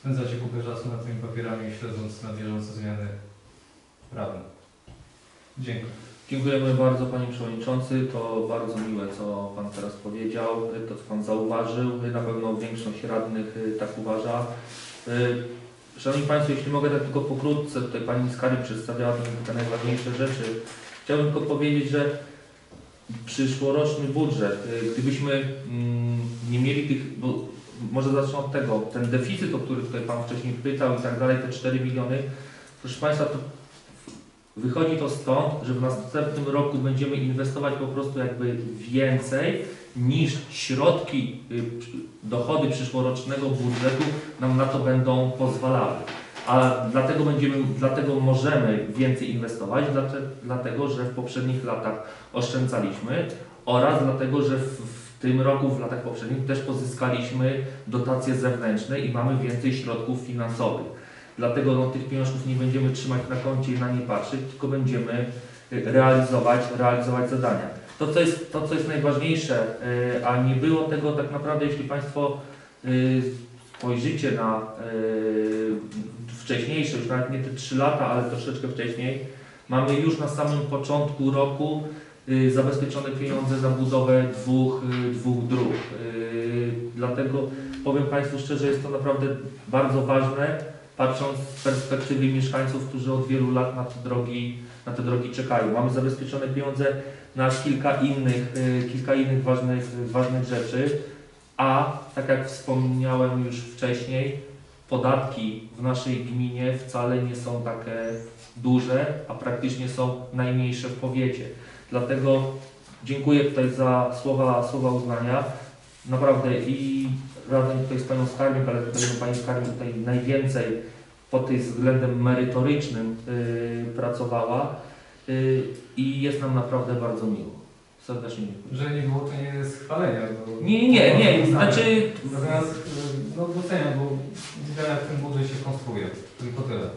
Speaker 1: spędzacie kupę czasu nad tymi papierami, śledząc na bieżące zmiany prawne. Dziękuję.
Speaker 9: Dziękujemy bardzo Panie Przewodniczący. To bardzo miłe, co Pan teraz powiedział, to co Pan zauważył. Na pewno większość radnych y, tak uważa. Y, Szanowni Państwo, jeśli mogę tak tylko pokrótce, tutaj Pani Skary przedstawiała te najważniejsze rzeczy. Chciałbym tylko powiedzieć, że przyszłoroczny budżet, y, gdybyśmy mm, nie mieli tych, bo może zacznę od tego, ten deficyt, o który tutaj Pan wcześniej pytał i tak dalej, te 4 miliony, proszę Państwa, to wychodzi to stąd, że w następnym roku będziemy inwestować po prostu jakby więcej niż środki, y, dochody przyszłorocznego budżetu nam na to będą pozwalały. A dlatego będziemy, dlatego możemy więcej inwestować, dlate- dlatego że w poprzednich latach oszczędzaliśmy oraz dlatego, że w, w tym roku, w latach poprzednich też pozyskaliśmy dotacje zewnętrzne i mamy więcej środków finansowych. Dlatego no, tych pieniążków nie będziemy trzymać na koncie i na nie patrzeć, tylko będziemy y, realizować, realizować zadania. To co, jest, to, co jest najważniejsze, y, a nie było tego tak naprawdę, jeśli Państwo y, spojrzycie na wcześniejsze, już nawet nie te 3 lata, ale troszeczkę wcześniej, mamy już na samym początku roku zabezpieczone pieniądze na budowę dwóch, dwóch dróg. Dlatego powiem Państwu szczerze, jest to naprawdę bardzo ważne, patrząc z perspektywy mieszkańców, którzy od wielu lat na te drogi, na te drogi czekają. Mamy zabezpieczone pieniądze na kilka innych, y, kilka innych ważnych, ważnych rzeczy, a tak jak wspomniałem już wcześniej, podatki w naszej gminie wcale nie są takie duże, a praktycznie są najmniejsze w powiecie. Dlatego dziękuję tutaj za słowa, słowa uznania. Naprawdę i razem tutaj z Panią Skarbnik, ale tutaj Pani Skarbnik tutaj najwięcej pod tym względem merytorycznym yy, pracowała yy, i jest nam naprawdę bardzo miło. Serdecznie dziękuję.
Speaker 1: Że nie było, to nie jest chwalenia. Bo
Speaker 9: Nie, nie, nie, znaczy
Speaker 1: Natomiast y, no, doceniam, bo widzę jak ten budżet się konstruuje. Tylko tyle.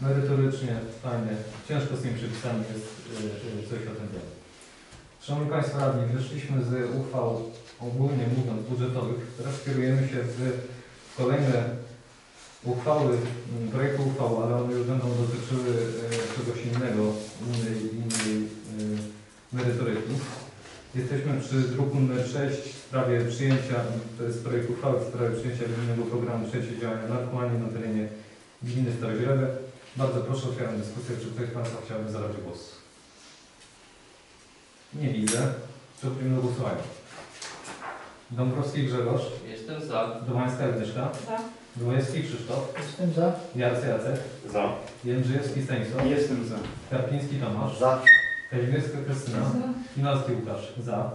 Speaker 1: Merytorycznie, fajnie. Ciężko z tymi przepisami jest y, y, coś o tym wiedzieć. Szanowni Państwo Radni, wyszliśmy z uchwał ogólnie mówiąc budżetowych. Teraz kierujemy się w kolejne uchwały, m, projekty uchwał, ale one już będą dotyczyły y, czegoś innego, innej, innej y, merytoryki. Jesteśmy przy druku nr 6 w sprawie przyjęcia, to jest projekt uchwały w sprawie przyjęcia gminnego programu przeciwdziałania narkomanii na terenie gminy Staroźrewe. Bardzo proszę, otwieram dyskusję, czy ktoś z Państwa chciałby zabrać głos. Nie widzę. Przechodzimy do głosowania. Dąbrowski Grzegorz,
Speaker 2: Jestem za.
Speaker 1: Domańska Agnieszka,
Speaker 10: Za.
Speaker 1: Dwojewski Krzysztof,
Speaker 4: Jestem za.
Speaker 1: Jarcy Jacek,
Speaker 6: Za.
Speaker 1: Jędrzejewski Stanisław,
Speaker 8: Jestem za.
Speaker 1: Karpiński Tomasz,
Speaker 6: Za.
Speaker 1: Kazimierska Krystyna, Finalski Łukasz, za,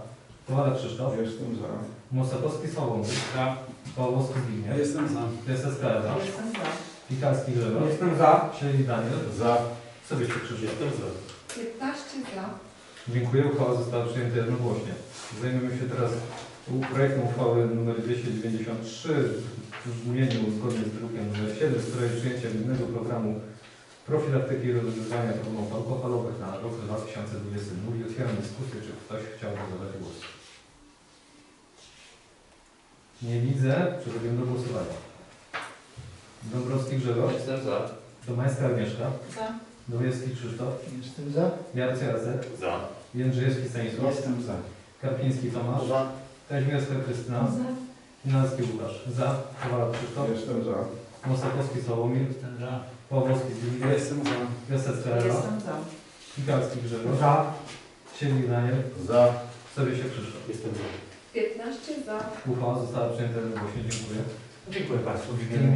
Speaker 1: Kowalek Krzysztof,
Speaker 8: Jestem za.
Speaker 1: Mosakowski Sławomir,
Speaker 8: Za.
Speaker 1: Pawłowski Zbigniew,
Speaker 8: Jestem za.
Speaker 1: Piasecka Ewa,
Speaker 3: Jestem za.
Speaker 1: Pikarski Grzegorz,
Speaker 8: Jestem za.
Speaker 1: Śledzi Daniel,
Speaker 8: Za.
Speaker 1: sobie się Krzysztof.
Speaker 6: Jestem za.
Speaker 11: 15 za.
Speaker 1: Dziękuję, uchwała została przyjęta jednogłośnie. Zajmiemy się teraz u- projektem uchwały nr 293 w brzmieniu zgodnie z drukiem nr 7 w sprawie przyjęcia gminnego programu profilaktyki i rozwiązywania problemów alkoholowych na rok 2022. Otwieram dyskusję, czy ktoś chciałby zabrać głos. Nie widzę. Przechodzimy do głosowania. Dąbrowski Grzegorz,
Speaker 2: Jestem za.
Speaker 1: Domańska Agnieszka,
Speaker 10: Za.
Speaker 1: Dwojewski Krzysztof,
Speaker 4: Jestem za.
Speaker 1: Jarcy Jacek,
Speaker 6: Za.
Speaker 1: Jędrzejewski Stanisław,
Speaker 8: Jestem za.
Speaker 1: Karpiński Tomasz,
Speaker 6: Za.
Speaker 1: Kazimierska Krystyna,
Speaker 10: Za.
Speaker 1: Finalski Łukasz, za, Kowalek Krzysztof,
Speaker 8: Jestem za.
Speaker 1: Mosakowski Sławomir,
Speaker 7: Jestem za.
Speaker 1: Pawłowski Zbigniew,
Speaker 8: Jestem za.
Speaker 1: Piasecka Ewa,
Speaker 3: Jestem za.
Speaker 1: Pikarski Grzegorz,
Speaker 8: Za.
Speaker 1: Siedlik Daniel,
Speaker 5: Za.
Speaker 1: sobie się Krzysztof.
Speaker 6: Jestem za.
Speaker 11: 15 za.
Speaker 1: Uchwała została przyjęta jednogłośnie, dziękuję.
Speaker 6: Dziękuję Państwu w
Speaker 1: imieniu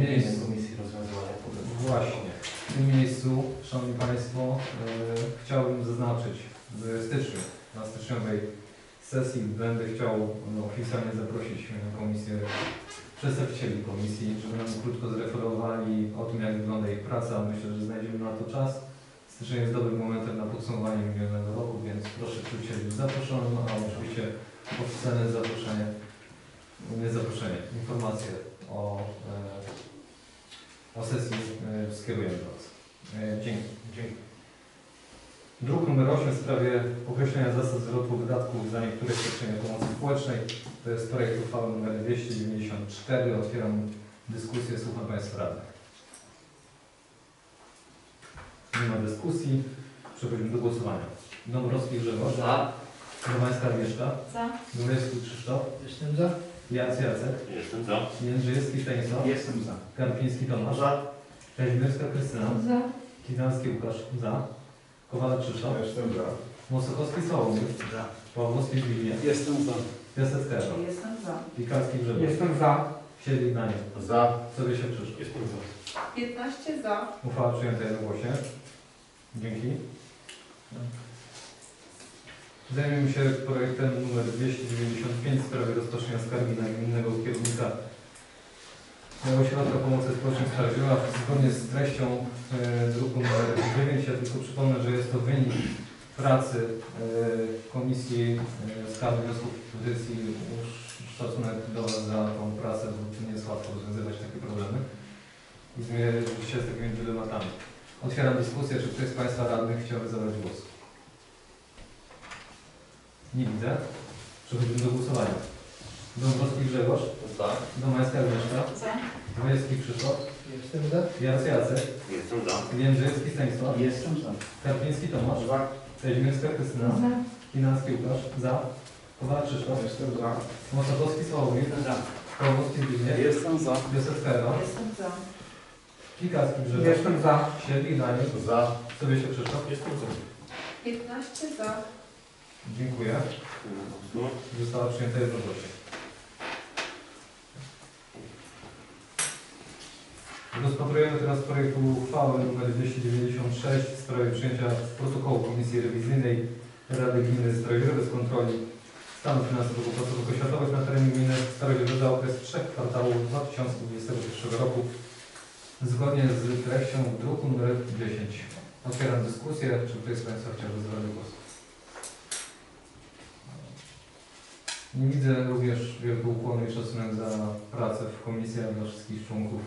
Speaker 6: Komisji Rozwiązywania Problemów.
Speaker 1: Właśnie. W tym miejscu, Szanowni Państwo, e, chciałbym zaznaczyć w styczniu, na styczniowej sesji będę chciał no, oficjalnie zaprosić na komisję przedstawicieli komisji, żeby nam krótko zreferowali o tym, jak wygląda ich praca. Myślę, że znajdziemy na to czas. Styczeń jest dobrym momentem na podsumowanie minionego roku, więc proszę czuć się zaproszonym, a oczywiście oficjalne zaproszenie, nie zaproszenie, informacje o, e, o sesji e, skierujemy do Was. E, Dzięki. Dzięki. Druk nr 8 w sprawie określenia zasad zwrotu wydatków za niektóre świadczenia pomocy społecznej. To jest projekt uchwały nr 294. Otwieram dyskusję. Słucham Państwa radnych. Nie ma dyskusji. Przechodzimy do głosowania. Dąbrowski Grzegorz.
Speaker 2: Za.
Speaker 1: Domańska Agnieszka.
Speaker 10: Za.
Speaker 1: Dwojewski Krzysztof.
Speaker 4: Jestem za.
Speaker 1: Jacy Jacek.
Speaker 6: Jestem za.
Speaker 1: Jędrzejewski Stanisław.
Speaker 8: Jestem za.
Speaker 1: Karpiński Tomasz.
Speaker 6: Za.
Speaker 1: Kazimierska Krystyna.
Speaker 10: Za.
Speaker 1: Kinalski Łukasz. Za. Kowalek Krzysztof.
Speaker 8: Jestem za.
Speaker 1: Mosokowski Sławomir.
Speaker 7: Za.
Speaker 1: Pawłowski Zbigniew.
Speaker 8: Jestem za.
Speaker 1: Piasecka Ewa.
Speaker 3: Jestem za.
Speaker 1: Pikarski Grzegorz.
Speaker 4: Jestem za.
Speaker 1: Siedlik Daniel.
Speaker 5: Za.
Speaker 1: Sobie się Krzysztof.
Speaker 8: Jestem za.
Speaker 11: 15 za.
Speaker 1: Uchwała przyjęta jednogłośnie. Dzięki. Zajmiemy się projektem numer 295 w sprawie rozpatrzenia skargi na gminnego kierownika Ośrodka Pomocy Społecznej Starzyła. Zgodnie z treścią e, druku numer 9, ja tylko przypomnę, że jest to wynik pracy e, Komisji e, Skarg, Wniosków i Petycji. Szacunek do za tą pracę, bo nie jest łatwo rozwiązywać takie problemy i zmierzyć się z takimi dylematami. Otwieram dyskusję, czy ktoś z Państwa radnych chciałby zabrać głos? Nie widzę. Przechodzimy do głosowania. Dąbrowski Grzegorz,
Speaker 2: Za.
Speaker 1: Domańska Agnieszka,
Speaker 10: Za.
Speaker 1: Dwojewski Krzysztof,
Speaker 4: Jestem za.
Speaker 1: Jaros Jacek,
Speaker 5: Jestem za.
Speaker 1: Jędrzejewski Stanisław,
Speaker 4: Jestem za.
Speaker 1: Karpiński Tomasz,
Speaker 4: Za.
Speaker 1: Kazimierska Krystyna,
Speaker 10: Za.
Speaker 1: Finanski Łukasz, za, Kowal Krzysztof,
Speaker 4: Jestem za.
Speaker 1: Mosakowski Sławomir,
Speaker 4: Za.
Speaker 1: Pawłowski Zbigniew,
Speaker 8: Jestem za.
Speaker 1: Piasecka Ewa,
Speaker 3: Jestem za.
Speaker 1: Pikarski Grzegorz,
Speaker 4: Jestem za.
Speaker 1: Siedlik Daniel,
Speaker 5: Za.
Speaker 1: sobie się Krzysztof.
Speaker 8: Jestem za.
Speaker 11: 15 za.
Speaker 1: Dziękuję. Została przyjęta jednogłośnie. Rozpatrujemy teraz projekt uchwały nr 296 w sprawie przyjęcia protokołu Komisji Rewizyjnej Rady Gminy Starowiele bez kontroli stanu finansowego placówek oświatowych na terenie gminy Starowiele za okres trzech kwartałów 2021 roku zgodnie z treścią druku nr 10. Otwieram dyskusję. Czy ktoś z Państwa chciałby zabrać głos? Nie widzę również wielkiego ukłonu i szacunek za pracę w komisjach dla wszystkich członków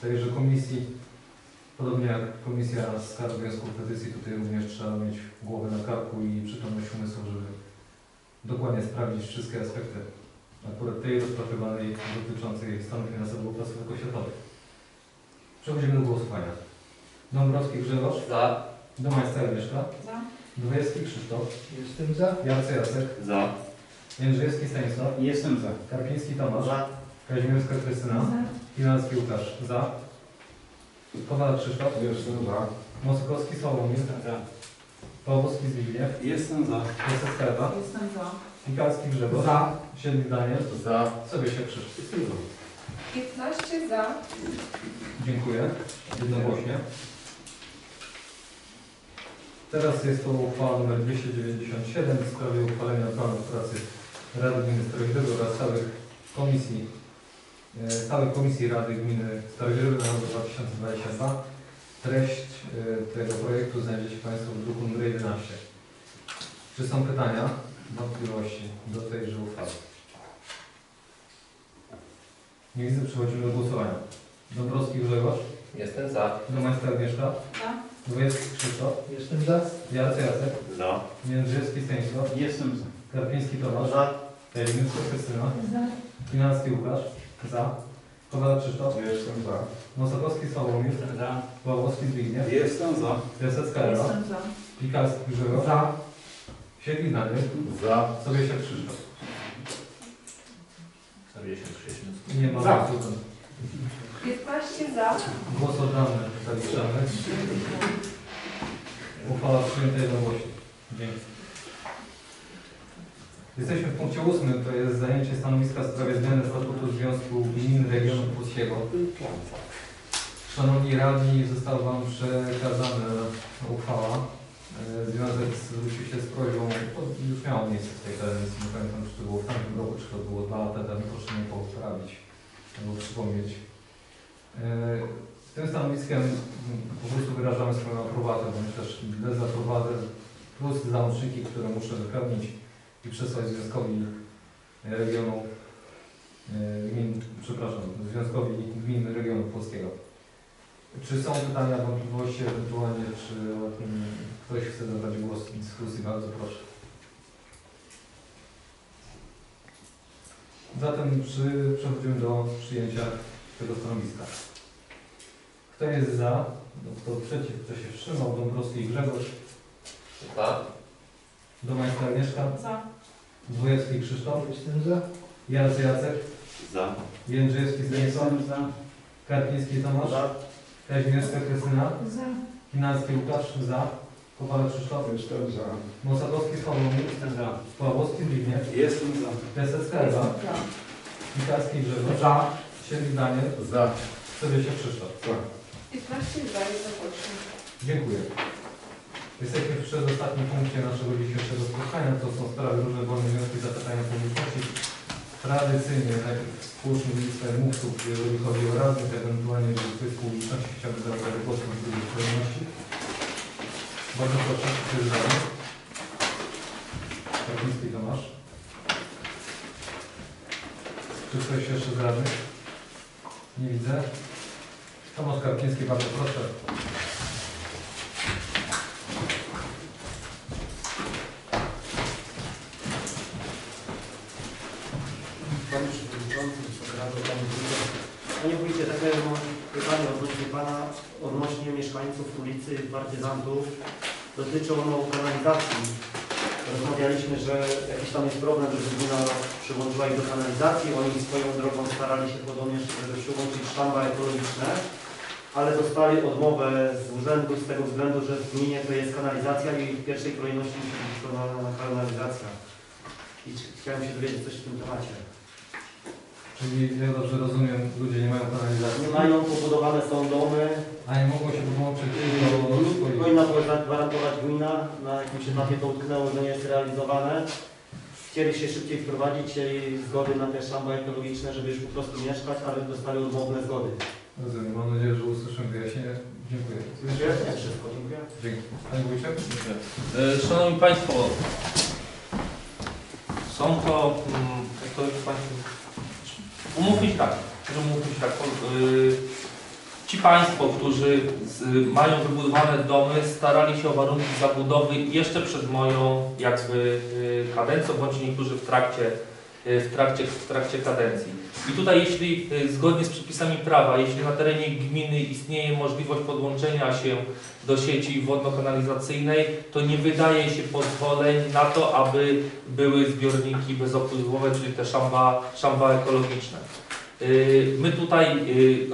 Speaker 1: tejże komisji. Podobnie jak Komisja Skarg, Wniosków, Petycji, tutaj również trzeba mieć głowę na karku i przytomność umysłu, żeby dokładnie sprawdzić wszystkie aspekty akurat tej rozpatrywanej dotyczącej stanu finansowego placówek oświatowych. Przechodzimy do głosowania. Dąbrowski Grzegorz,
Speaker 2: Za.
Speaker 1: Domańska Agnieszka,
Speaker 10: Za.
Speaker 1: Dwojewski Krzysztof,
Speaker 4: Jestem za.
Speaker 1: Jarce Jacek,
Speaker 5: Za.
Speaker 1: Jędrzejewski Stanisław,
Speaker 4: Jestem za.
Speaker 1: Karpiński Tomasz,
Speaker 5: Za.
Speaker 1: Kazimierska Krystyna,
Speaker 10: Za.
Speaker 1: Finanski Łukasz, za. Kowal Krzysztof,
Speaker 8: Jestem za.
Speaker 1: Moskowski Sławomir,
Speaker 8: Za.
Speaker 1: Pawłowski Zbigniew,
Speaker 8: Jestem za.
Speaker 1: Piasecka Ewa,
Speaker 3: Jestem za.
Speaker 1: Pikarski Grzegorz,
Speaker 4: Za.
Speaker 1: Siedlik Daniel,
Speaker 5: Za.
Speaker 1: sobie się Krzysztof.
Speaker 8: Jestem za.
Speaker 11: 15 za.
Speaker 1: Dziękuję. Jednogłośnie. Teraz jest to uchwała nr 297 w sprawie uchwalenia planu pracy Rady Gminy Starowilowy oraz całych komisji, e, stałych komisji Rady Gminy Starowilowy na rok 2022. Treść e, tego projektu znajdziecie Państwo w druku nr 11. Czy są pytania, wątpliwości do tejże uchwały? Nie widzę, przechodzimy do głosowania. Dąbrowski Grzegorz,
Speaker 2: Jestem za.
Speaker 1: Domańska Agnieszka,
Speaker 10: Za.
Speaker 1: Dwojewski Krzysztof,
Speaker 4: Jestem za.
Speaker 1: Jarce Jacek,
Speaker 5: Za.
Speaker 1: Jędrzejewski Stanisław,
Speaker 4: Jestem za.
Speaker 1: Karpiński Tomasz,
Speaker 5: Za.
Speaker 1: Kazimierska Krystyna,
Speaker 10: Za.
Speaker 1: Finanski Łukasz, za, Kowal Krzysztof,
Speaker 8: Jestem za.
Speaker 1: Nosakowski Sławomir,
Speaker 4: Za.
Speaker 1: Pawłowski Zbigniew,
Speaker 8: Jestem za.
Speaker 1: Piasecka
Speaker 3: Jestem za.
Speaker 1: Pikarski Grzegorz,
Speaker 4: Za.
Speaker 1: Siedlik Daniel,
Speaker 5: Za.
Speaker 1: sobie się Krzysztof.
Speaker 7: Sobie się Krzysztof.
Speaker 1: Nie ma
Speaker 4: Za.
Speaker 1: trudno.
Speaker 11: 15 za.
Speaker 1: Głos oddany, zaliczamy. Uchwała przyjęta jednogłośnie. Dzięki. Jesteśmy w punkcie ósmym, to jest zajęcie stanowiska w sprawie zmiany statutu Związku Gmin Regionu Polskiego. Szanowni Radni, została Wam przekazana uchwała. E, Związek zwrócił się z prośbą, już miało miejsce w tej kadencji, nie pamiętam czy to było w tamtym roku, czy to było dwa lata temu, proszę mnie poprawić albo przypomnieć. E, Tym stanowiskiem po prostu wyrażamy swoją aprobatę, bądź też dezaprobatę, plus załączniki, które muszę wypełnić i przesłać Związkowi Regionu e, Gmin, przepraszam, Związkowi Gmin Regionu Polskiego. Czy są pytania, wątpliwości ewentualnie, czy o tym ktoś chce zabrać głos w dyskusji? Bardzo proszę. Zatem przy, przechodzimy do przyjęcia tego stanowiska. Kto jest za? Kto przeciw? Kto się wstrzymał? Dąbrowski i Grzegorz.
Speaker 2: Za.
Speaker 1: Domańska Agnieszka.
Speaker 10: Za.
Speaker 1: Dwojewski Krzysztof.
Speaker 4: Jestem za.
Speaker 1: Jarosław Jacek.
Speaker 5: Za.
Speaker 1: Jędrzejewski Stanisław.
Speaker 4: Jestem za.
Speaker 1: Karpiński Tomasz. Kazimierska Krystyna.
Speaker 10: Za.
Speaker 1: Finanski Łukasz. Za. Kowalek Krzysztof,
Speaker 8: Jestem za.
Speaker 1: Mosadowski Sławomir, jestem za. Pławowski Zbigniew,
Speaker 8: Jestem za.
Speaker 1: Piasecka Ewa,
Speaker 3: Za.
Speaker 1: Mikalski Grzegorz, za. Siedlik Daniel,
Speaker 5: Za.
Speaker 1: Sobiesiek Krzysztof.
Speaker 11: 15 za, jednogłośnie.
Speaker 1: Dziękuję. Jesteśmy w przedostatnim punkcie naszego dzisiejszego spotkania. To są sprawy różne wolne wnioski zapytania publiczności. Tradycyjnie najpierw spółczmy listę mówców, jeżeli chodzi o radnych, ewentualnie do publiczności chciałbym zabrać głos w drugiej kolejności. Bardzo proszę, radny? Kapiński Tomasz. Czy ktoś jeszcze z radnych? Nie widzę. Tomasz Karpiński, bardzo proszę.
Speaker 12: Panie Przewodniczący, Wysoka Rado, Panie Wójcie. Panie Wójcie, tak ja mam pytanie odnośnie Pana, odnośnie mieszkańców ulicy Partyzantów. Dotyczy ono kanalizacji. Rozmawialiśmy, że jakiś tam jest problem, żeby gmina przyłączyła ich do kanalizacji. Oni swoją drogą starali się podobnie, żeby przyłączyć szamba ekologiczne, ale dostali odmowę z urzędu z tego względu, że w gminie to jest kanalizacja i w pierwszej kolejności musi być wykonana kanalizacja. I chciałem się dowiedzieć coś w tym temacie.
Speaker 1: Czyli ja dobrze rozumiem, ludzie nie mają kanalizacji.
Speaker 12: Nie mają, pobudowane są domy,
Speaker 1: A nie mogą się podłączyć do swoich...
Speaker 12: powinna gwarantować gmina, na jakimś etapie to utknęło, że nie jest realizowane. Chcieli się szybciej wprowadzić, chcieli zgody na te szamba ekologiczne, żeby już po prostu mieszkać, ale dostali odmowne zgody.
Speaker 1: Rozumiem. Mam nadzieję, że usłyszymy wyjaśnienie. Dziękuję.
Speaker 12: Nie wszystko, dziękuję.
Speaker 1: Dzięki. Panie Wójcie?
Speaker 9: E, Szanowni Państwo, są to, mm, jak to jest Państwo, umówmy się tak, umówmy się tak, y, ci Państwo, którzy mają wybudowane domy, starali się o warunki zabudowy jeszcze przed moją jakby y, kadencją, bądź niektórzy w trakcie, w trakcie, w trakcie kadencji. I tutaj jeśli y, zgodnie z przepisami prawa, jeśli na terenie gminy istnieje możliwość podłączenia się do sieci wodno-kanalizacyjnej, to nie wydaje się pozwoleń na to, aby były zbiorniki bezopływowe, czyli te szamba, szamba ekologiczne. Yy, My tutaj,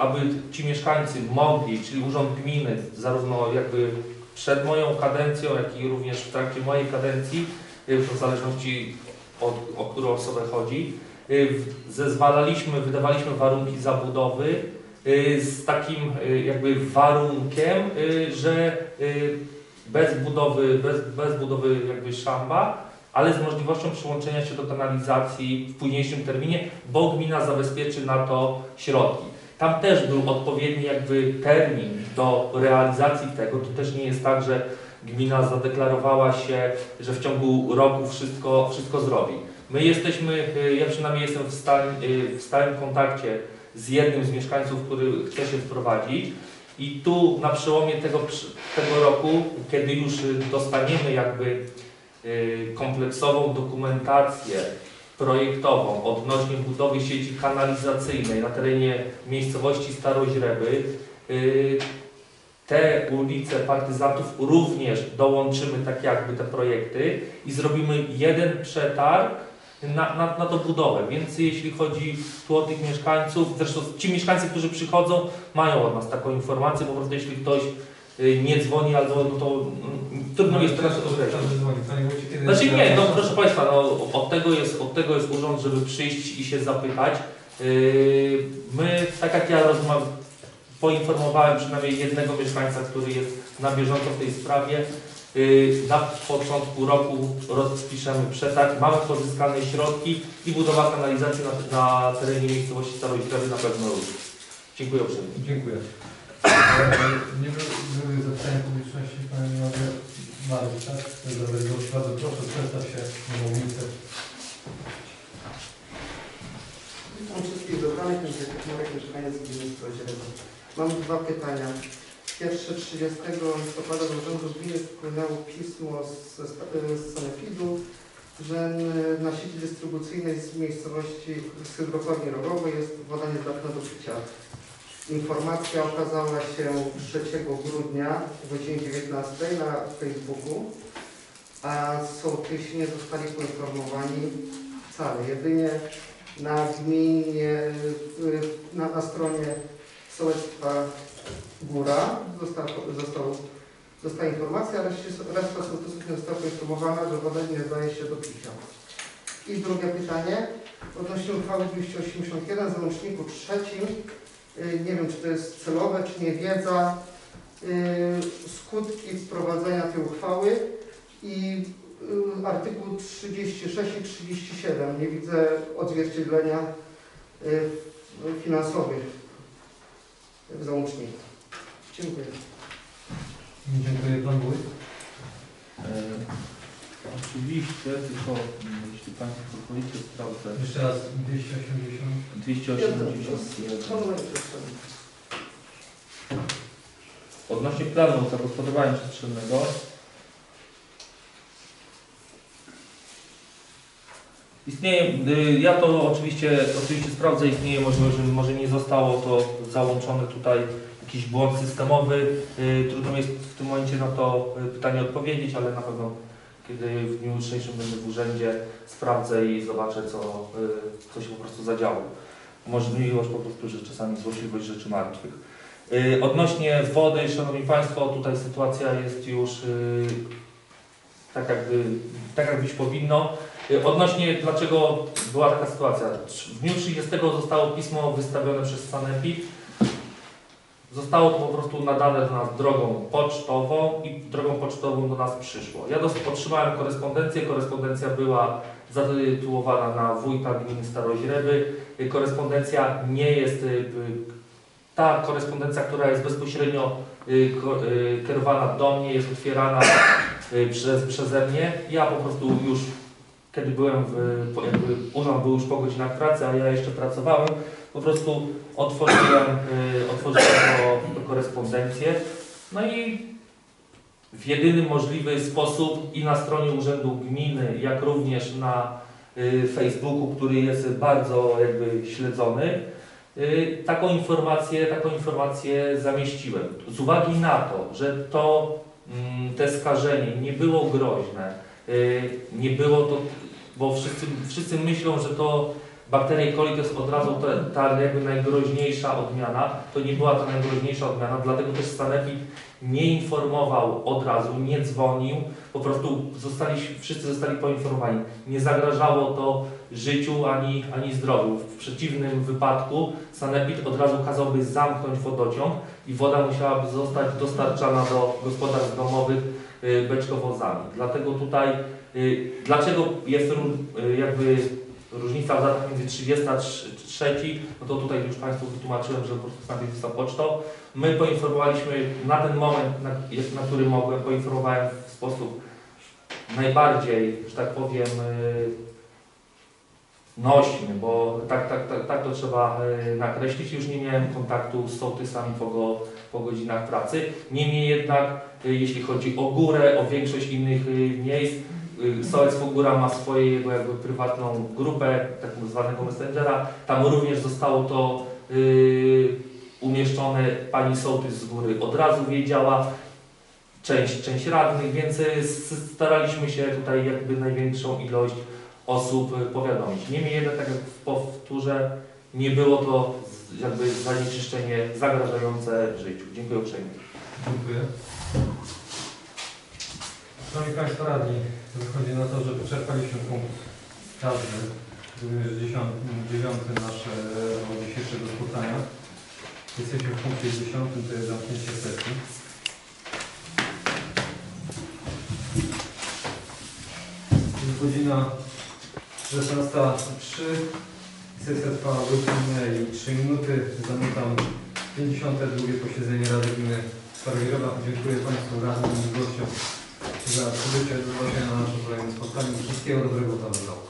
Speaker 9: aby ci mieszkańcy mogli, czyli Urząd Gminy, zarówno jakby przed moją kadencją, jak i również w trakcie mojej kadencji, w zależności od, o którą osobę chodzi, w- zezwalaliśmy, wydawaliśmy warunki zabudowy, y, z takim y, jakby warunkiem, y, że y, bez budowy, bez, bez budowy jakby szamba, ale z możliwością przyłączenia się do kanalizacji w późniejszym terminie, bo gmina zabezpieczy na to środki. Tam też był odpowiedni jakby termin do realizacji tego. To też nie jest tak, że gmina zadeklarowała się, że w ciągu roku wszystko, wszystko zrobi. My jesteśmy, y, ja przynajmniej jestem w, stałym, y, w stałym kontakcie z jednym z mieszkańców, który chce się wprowadzić. I tu na przełomie tego, tego roku, kiedy już dostaniemy jakby y, kompleksową dokumentację projektową odnośnie budowy sieci kanalizacyjnej na terenie miejscowości Staroźreby, te ulice partyzantów również dołączymy tak jakby te projekty i zrobimy jeden przetarg na, na, na tą budowę. Więc jeśli chodzi tu o tych mieszkańców, zresztą ci mieszkańcy, którzy przychodzą, mają od nas taką informację, po prostu jeśli ktoś y, nie dzwoni albo no to mm, trudno jest teraz określić. Znaczy nie, no proszę Państwa, no, od, tego jest, od tego jest urząd, żeby przyjść i się zapytać. Yy, my, tak jak ja rozmawia, poinformowałem przynajmniej jednego mieszkańca, który jest na bieżąco w tej sprawie, yy, na początku roku rozpiszemy przetarg, mamy pozyskane środki i budowa kanalizacji na, na terenie miejscowości Staroźrewy na pewno ruszy. Dziękuję uprzejmie.
Speaker 1: Dziękuję. Nie były, zapytania publiczności, Panie. Bardzo, tak? Bardzo proszę, przedstaw się na mównicy.
Speaker 13: Witam wszystkich zebranych, mieszkaniec gminy Stroźreba. Mam dwa pytania. Pierwsze, 30 listopada do Urzędu Gminy wpłynęło pismo z, Sanepidu, że na sieci dystrybucyjnej z miejscowości z hydrochłodni Rogowej jest woda niezdatna do picia. Informacja okazała się 3 grudnia o godzinie 19 na Facebooku, a sołtysi nie zostali poinformowani wcale. Jedynie na gminie, na, na stronie sołectwa Góra został, został Dostała informacja, reszta sołtysów została poinformowana, że woda nie nadaje się do picia. I drugie pytanie, odnośnie uchwały 281 w załączniku trzecim. Y, Nie wiem, czy to jest celowe, czy nie wiedza. Y, Skutki wprowadzenia tej uchwały i y, artykuł 36 i 37. Nie widzę odzwierciedlenia finansowych w załączniku. Dziękuję.
Speaker 1: Dziękuję Pan Wójt.
Speaker 9: E, Oczywiście, tylko jeśli Państwo pozwolicie, sprawdzę.
Speaker 1: Jeszcze raz 280.
Speaker 9: 281. Odnośnie planu zagospodarowania przestrzennego. Istnieje, y, ja to oczywiście, oczywiście sprawdzę, istnieje możliwość, że może nie zostało to załączone tutaj jakiś błąd systemowy. Y, Trudno mi jest w tym momencie na to y, pytanie odpowiedzieć, ale na pewno kiedy w dniu jutrzejszym będę w urzędzie, sprawdzę i zobaczę, co, co się po prostu zadziało. Możliwość po prostu, że czasami złośliwość rzeczy martwych. Odnośnie wody, Szanowni Państwo, tutaj sytuacja jest już tak, jakby, tak jak być powinno. Y, Odnośnie dlaczego była taka sytuacja. W dniu 30 zostało pismo wystawione przez Sanepid. Zostało to po prostu nadane do nas drogą pocztową i drogą pocztową do nas przyszło. Ja otrzymałem korespondencję, korespondencja była zatytułowana na wójta gminy Staroźreby. Y, Korespondencja nie jest y, ta korespondencja, która jest bezpośrednio kierowana do mnie, jest otwierana przez, przeze mnie. Ja po prostu już, kiedy byłem w, jakby urząd był już po godzinach pracy, a ja jeszcze pracowałem, po prostu otworzyłem, y, otworzyłem to, to korespondencję. No i w jedyny możliwy sposób i na stronie Urzędu Gminy, jak również na y, Facebooku, który jest bardzo jakby śledzony, y, taką informację, taką informację zamieściłem. Z uwagi na to, że to mm, te skażenie nie było groźne, nie było to, bo wszyscy, wszyscy myślą, że to bakteria E. coli to jest od razu ta, ta jakby najgroźniejsza odmiana, to nie była ta najgroźniejsza odmiana, dlatego też Sanepid nie informował od razu, nie dzwonił, po prostu zostali, wszyscy zostali poinformowani. Nie zagrażało to życiu ani, ani zdrowiu. W przeciwnym wypadku Sanepid od razu kazałby zamknąć wodociąg i woda musiałaby zostać dostarczana do gospodarstw domowych y, beczkowozami. Dlatego tutaj, dlaczego jest y, jakby różnica w latach między 30 a 3, no to tutaj już Państwu wytłumaczyłem, że po prostu Sanepid został pocztą. My poinformowaliśmy na ten moment, na, na który mogłem, poinformowałem w sposób najbardziej, że tak powiem, y, nośny, bo tak, tak, tak, tak to trzeba y, nakreślić. Już nie miałem kontaktu z sołtysami po, go, po godzinach pracy. Niemniej jednak, y, jeśli chodzi o górę, o większość innych y, miejsc, y, Sołectwo Góra ma swoją jego jakby prywatną grupę, tak zwanego messengera. Tam również zostało to y, umieszczone. Pani sołtys z góry od razu wiedziała, część, część radnych, więc y, staraliśmy się tutaj jakby największą ilość osób y, powiadomić. Niemniej jednak, tak jak powtórzę, nie było to jakby zanieczyszczenie zagrażające życiu. Dziękuję uprzejmie.
Speaker 1: Dziękuję. Szanowni Państwo Radni, wychodzi na to, że wyczerpaliśmy punkt każdy, również dziewiąty nasze dzisiejszego spotkania. Jesteśmy w punkcie dziesiątym, to jest zamknięcie sesji. Jest godzina 16.03. Sesja trwała godzinę i 3 minuty. Zamykam 52. posiedzenie Rady Gminy Starojerowa. Dziękuję Państwu radnym i gościom za przybycie do na naszym kolejnym spotkaniu. Wszystkiego dobrego Panu roku.